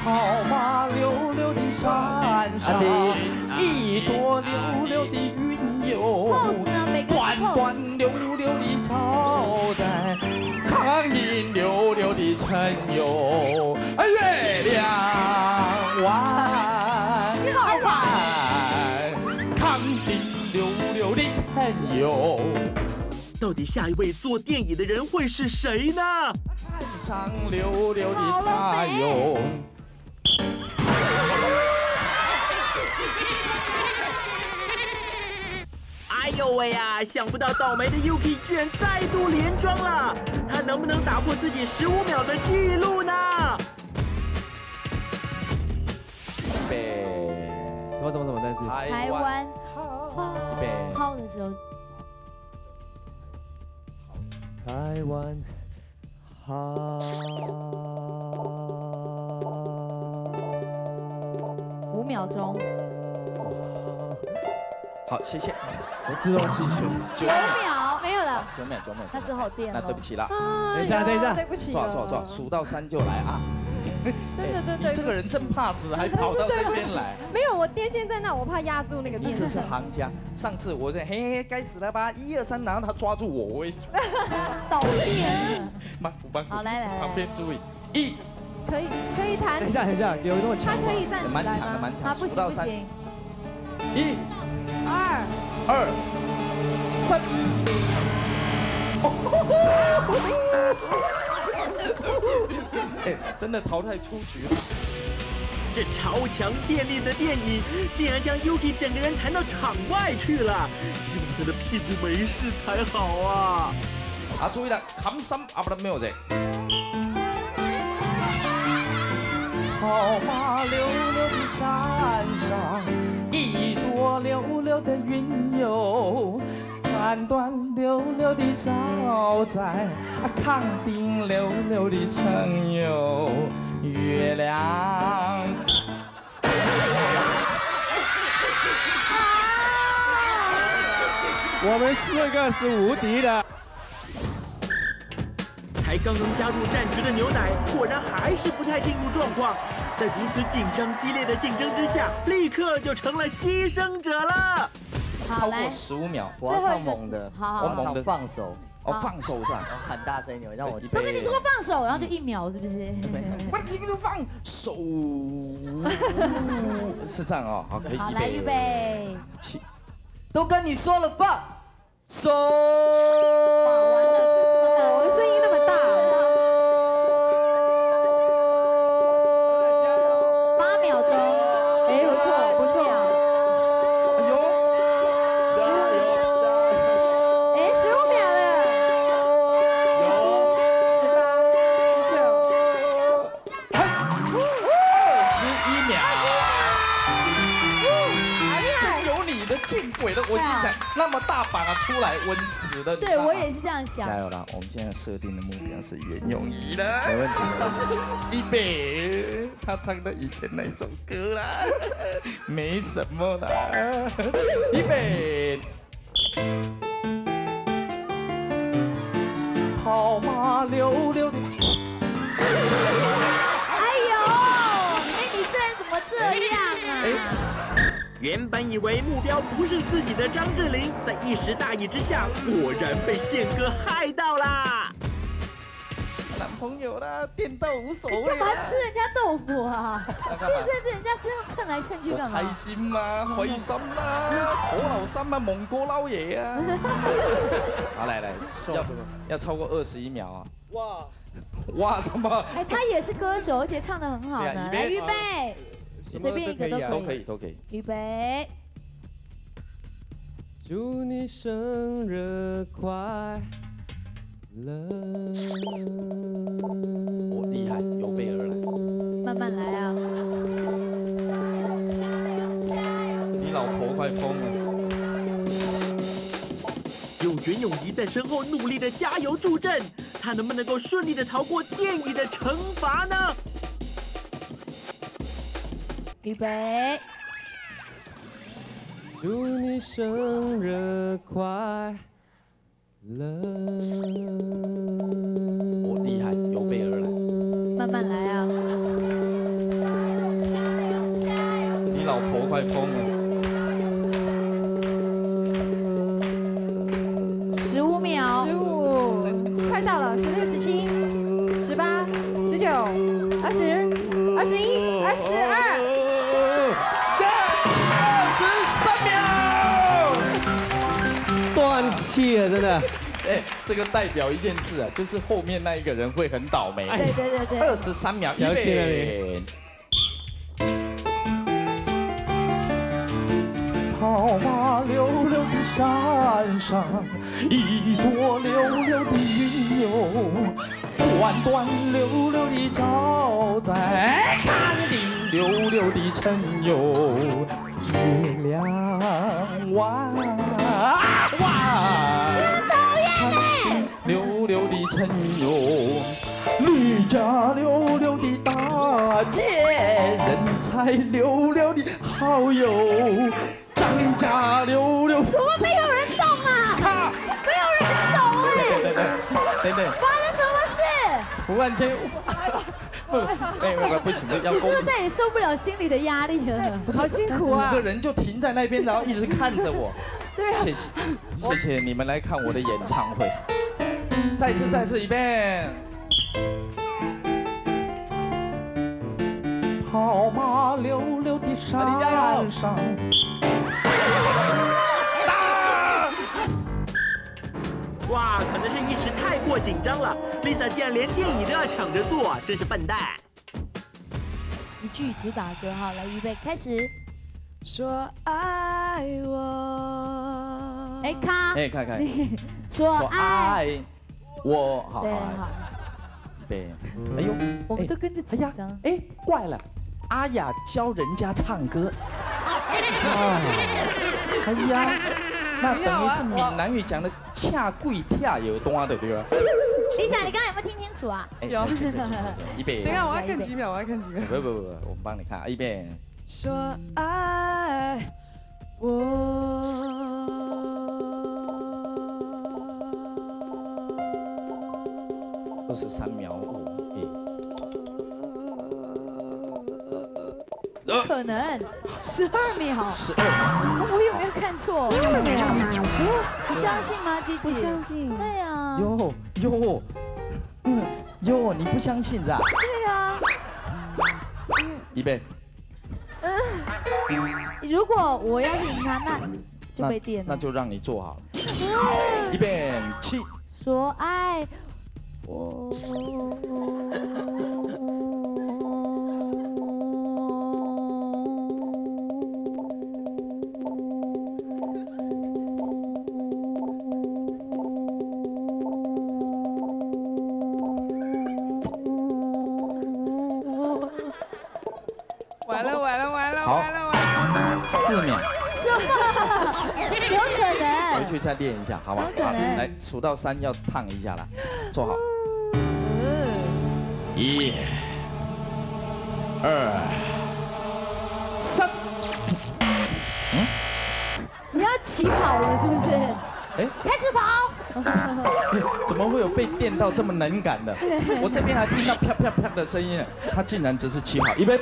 跑马溜溜的山上，一朵溜溜的云哟，端端溜溜的草在，康宁溜溜的晨哟，月亮弯弯，康定溜溜的晨哟。到底下一位做电影的人会是谁呢？上溜溜的他哟。哎呦喂呀！想不到倒霉的 Yuki 居然再度连庄了，他能不能打破自己十五秒的记录呢？预备，什么什么什么？但是台湾的时候，台湾好。五秒钟，好，谢谢。我自动弃权。九秒没有了，九秒，九秒。那只好垫了。那对不起了。等一下，等一下。对不起。错错错，数到三就来啊！对对对对，你这个人真怕死，还跑到这边来。没有，我电线在那，我怕压住那个电。你这是行家。上次我在嘿嘿，该死了吧？一二三，然后他抓住我，我。导电。慢慢。好，来来。旁边注意。一。可以可以弹。等一下，等一下，有那么强他可以站起来蛮强的，蛮强。啊，不行不行。一。二。二。三。哎，真的淘汰出局了。这超强电力的电椅竟然将 Yuki 整个人弹到场外去了，希望他的屁股没事才好啊！啊，注意了，扛三啊，不，没有的。跑马溜溜的山上，一朵溜溜的云哟。端端溜溜的照在康定溜溜的城哟，月亮。我们四个是无敌的。才刚刚加入战局的牛奶，果然还是不太进入状况。在如此紧张激烈的竞争之下，立刻就成了牺牲者了。超过十五秒，我要唱猛的，好，我猛的放手，哦，放手上，喊大声一点，让我。都跟你说过放手，然后就一秒，是不是？我今天就放手，是这样哦，好，可以。好，来预备。起，都跟你说了放手。把出来温死的。对我也是这样想。加油啦！我们现在设定的目标是袁咏仪的，没问题。预备，他唱的以前那首歌啦，没什么啦。预备，跑马溜溜原本以为目标不是自己的张智霖，在一时大意之下，果然被宪哥害到啦！男朋友啦，电到无所谓。干嘛吃人家豆腐啊？在在人家身上蹭来蹭去干嘛？开心嘛，开心啦，好留心啊，蒙哥撈嘢啊！好，来来，要要超过二十一秒啊！哇哇什么？哎，他也是歌手，而且唱得很好呢。来，预备。随便一个都可以都可以。预备祝你生日快乐我厉害有备而来。慢慢来啊。你老婆快疯了有袁咏仪在身后努力的加油助阵她能不能够顺利的逃过电影的惩罚呢？预备，祝你生日快乐！这个代表一件事啊，就是后面那一个人会很倒霉。对对对对二十三秒，小心。跑马溜溜的山上，一朵溜溜的云哟，溜溜的照在溜溜的城哟，月亮弯弯。家溜溜的大姐，人才溜溜的好友，张家溜溜。怎么没有人动啊？他没有人动哎！对对对对，发生什么事？突然间，不，没没没，不行，要公是不是再也受不了心理的压力了？好辛苦啊五个！人就停在那边，然后一直看着我。对啊谢谢谢谢你们来看我的演唱会，再次再次一遍。跑马溜溜的山上，哇，可能是一时太过紧张了，Lisa 竟然连电椅都要抢着坐，真是笨蛋。一句主打歌哈，来预备开始。说爱我。哎，卡。哎，看看，你说 说爱。我，好对，好，好，预备，哎呦，我们都跟着紧张。哎，怪了，阿雅教人家唱歌。啊，哎呀，那等于是闽南语讲的“恰跪跳有多”对不对？Lisa，你刚刚有没有听清楚啊？哎，对对对对对一遍。等一下，我要看几秒，我要看几秒。不不不不，我帮你看，一遍。说爱我。二十三可能，十二秒。十二我有没有看错？十二秒你相信吗，姐姐？不相信。对呀。哟哟，哟，你不相信是吧？对呀。预备，嗯，如果我要是赢他，那就被电了。那就让你做好了。一遍起。说爱我。好吧？好，来数到三要烫一下啦，坐好。一、二、三。嗯你要起跑了是不是？哎，开始跑。怎么会有被电到这么能感的？我这边还听到啪啪啪的声音，他竟然只是起跑。预备，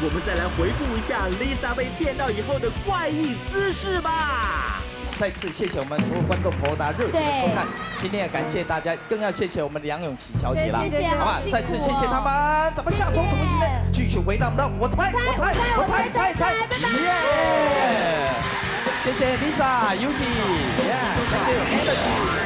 我们再来回顾一下 Lisa 被电到以后的怪异姿势吧。再次谢谢我们所有观众朋友大家热情的收看，今天也感谢大家，更要谢谢我们梁咏琪小姐啦，谢谢好吧？再次谢谢他们，咱们下周同一时间继续回到我们的我猜我猜我猜猜猜，耶！谢谢 Lisa、Yuki，耶，谢谢 Energy。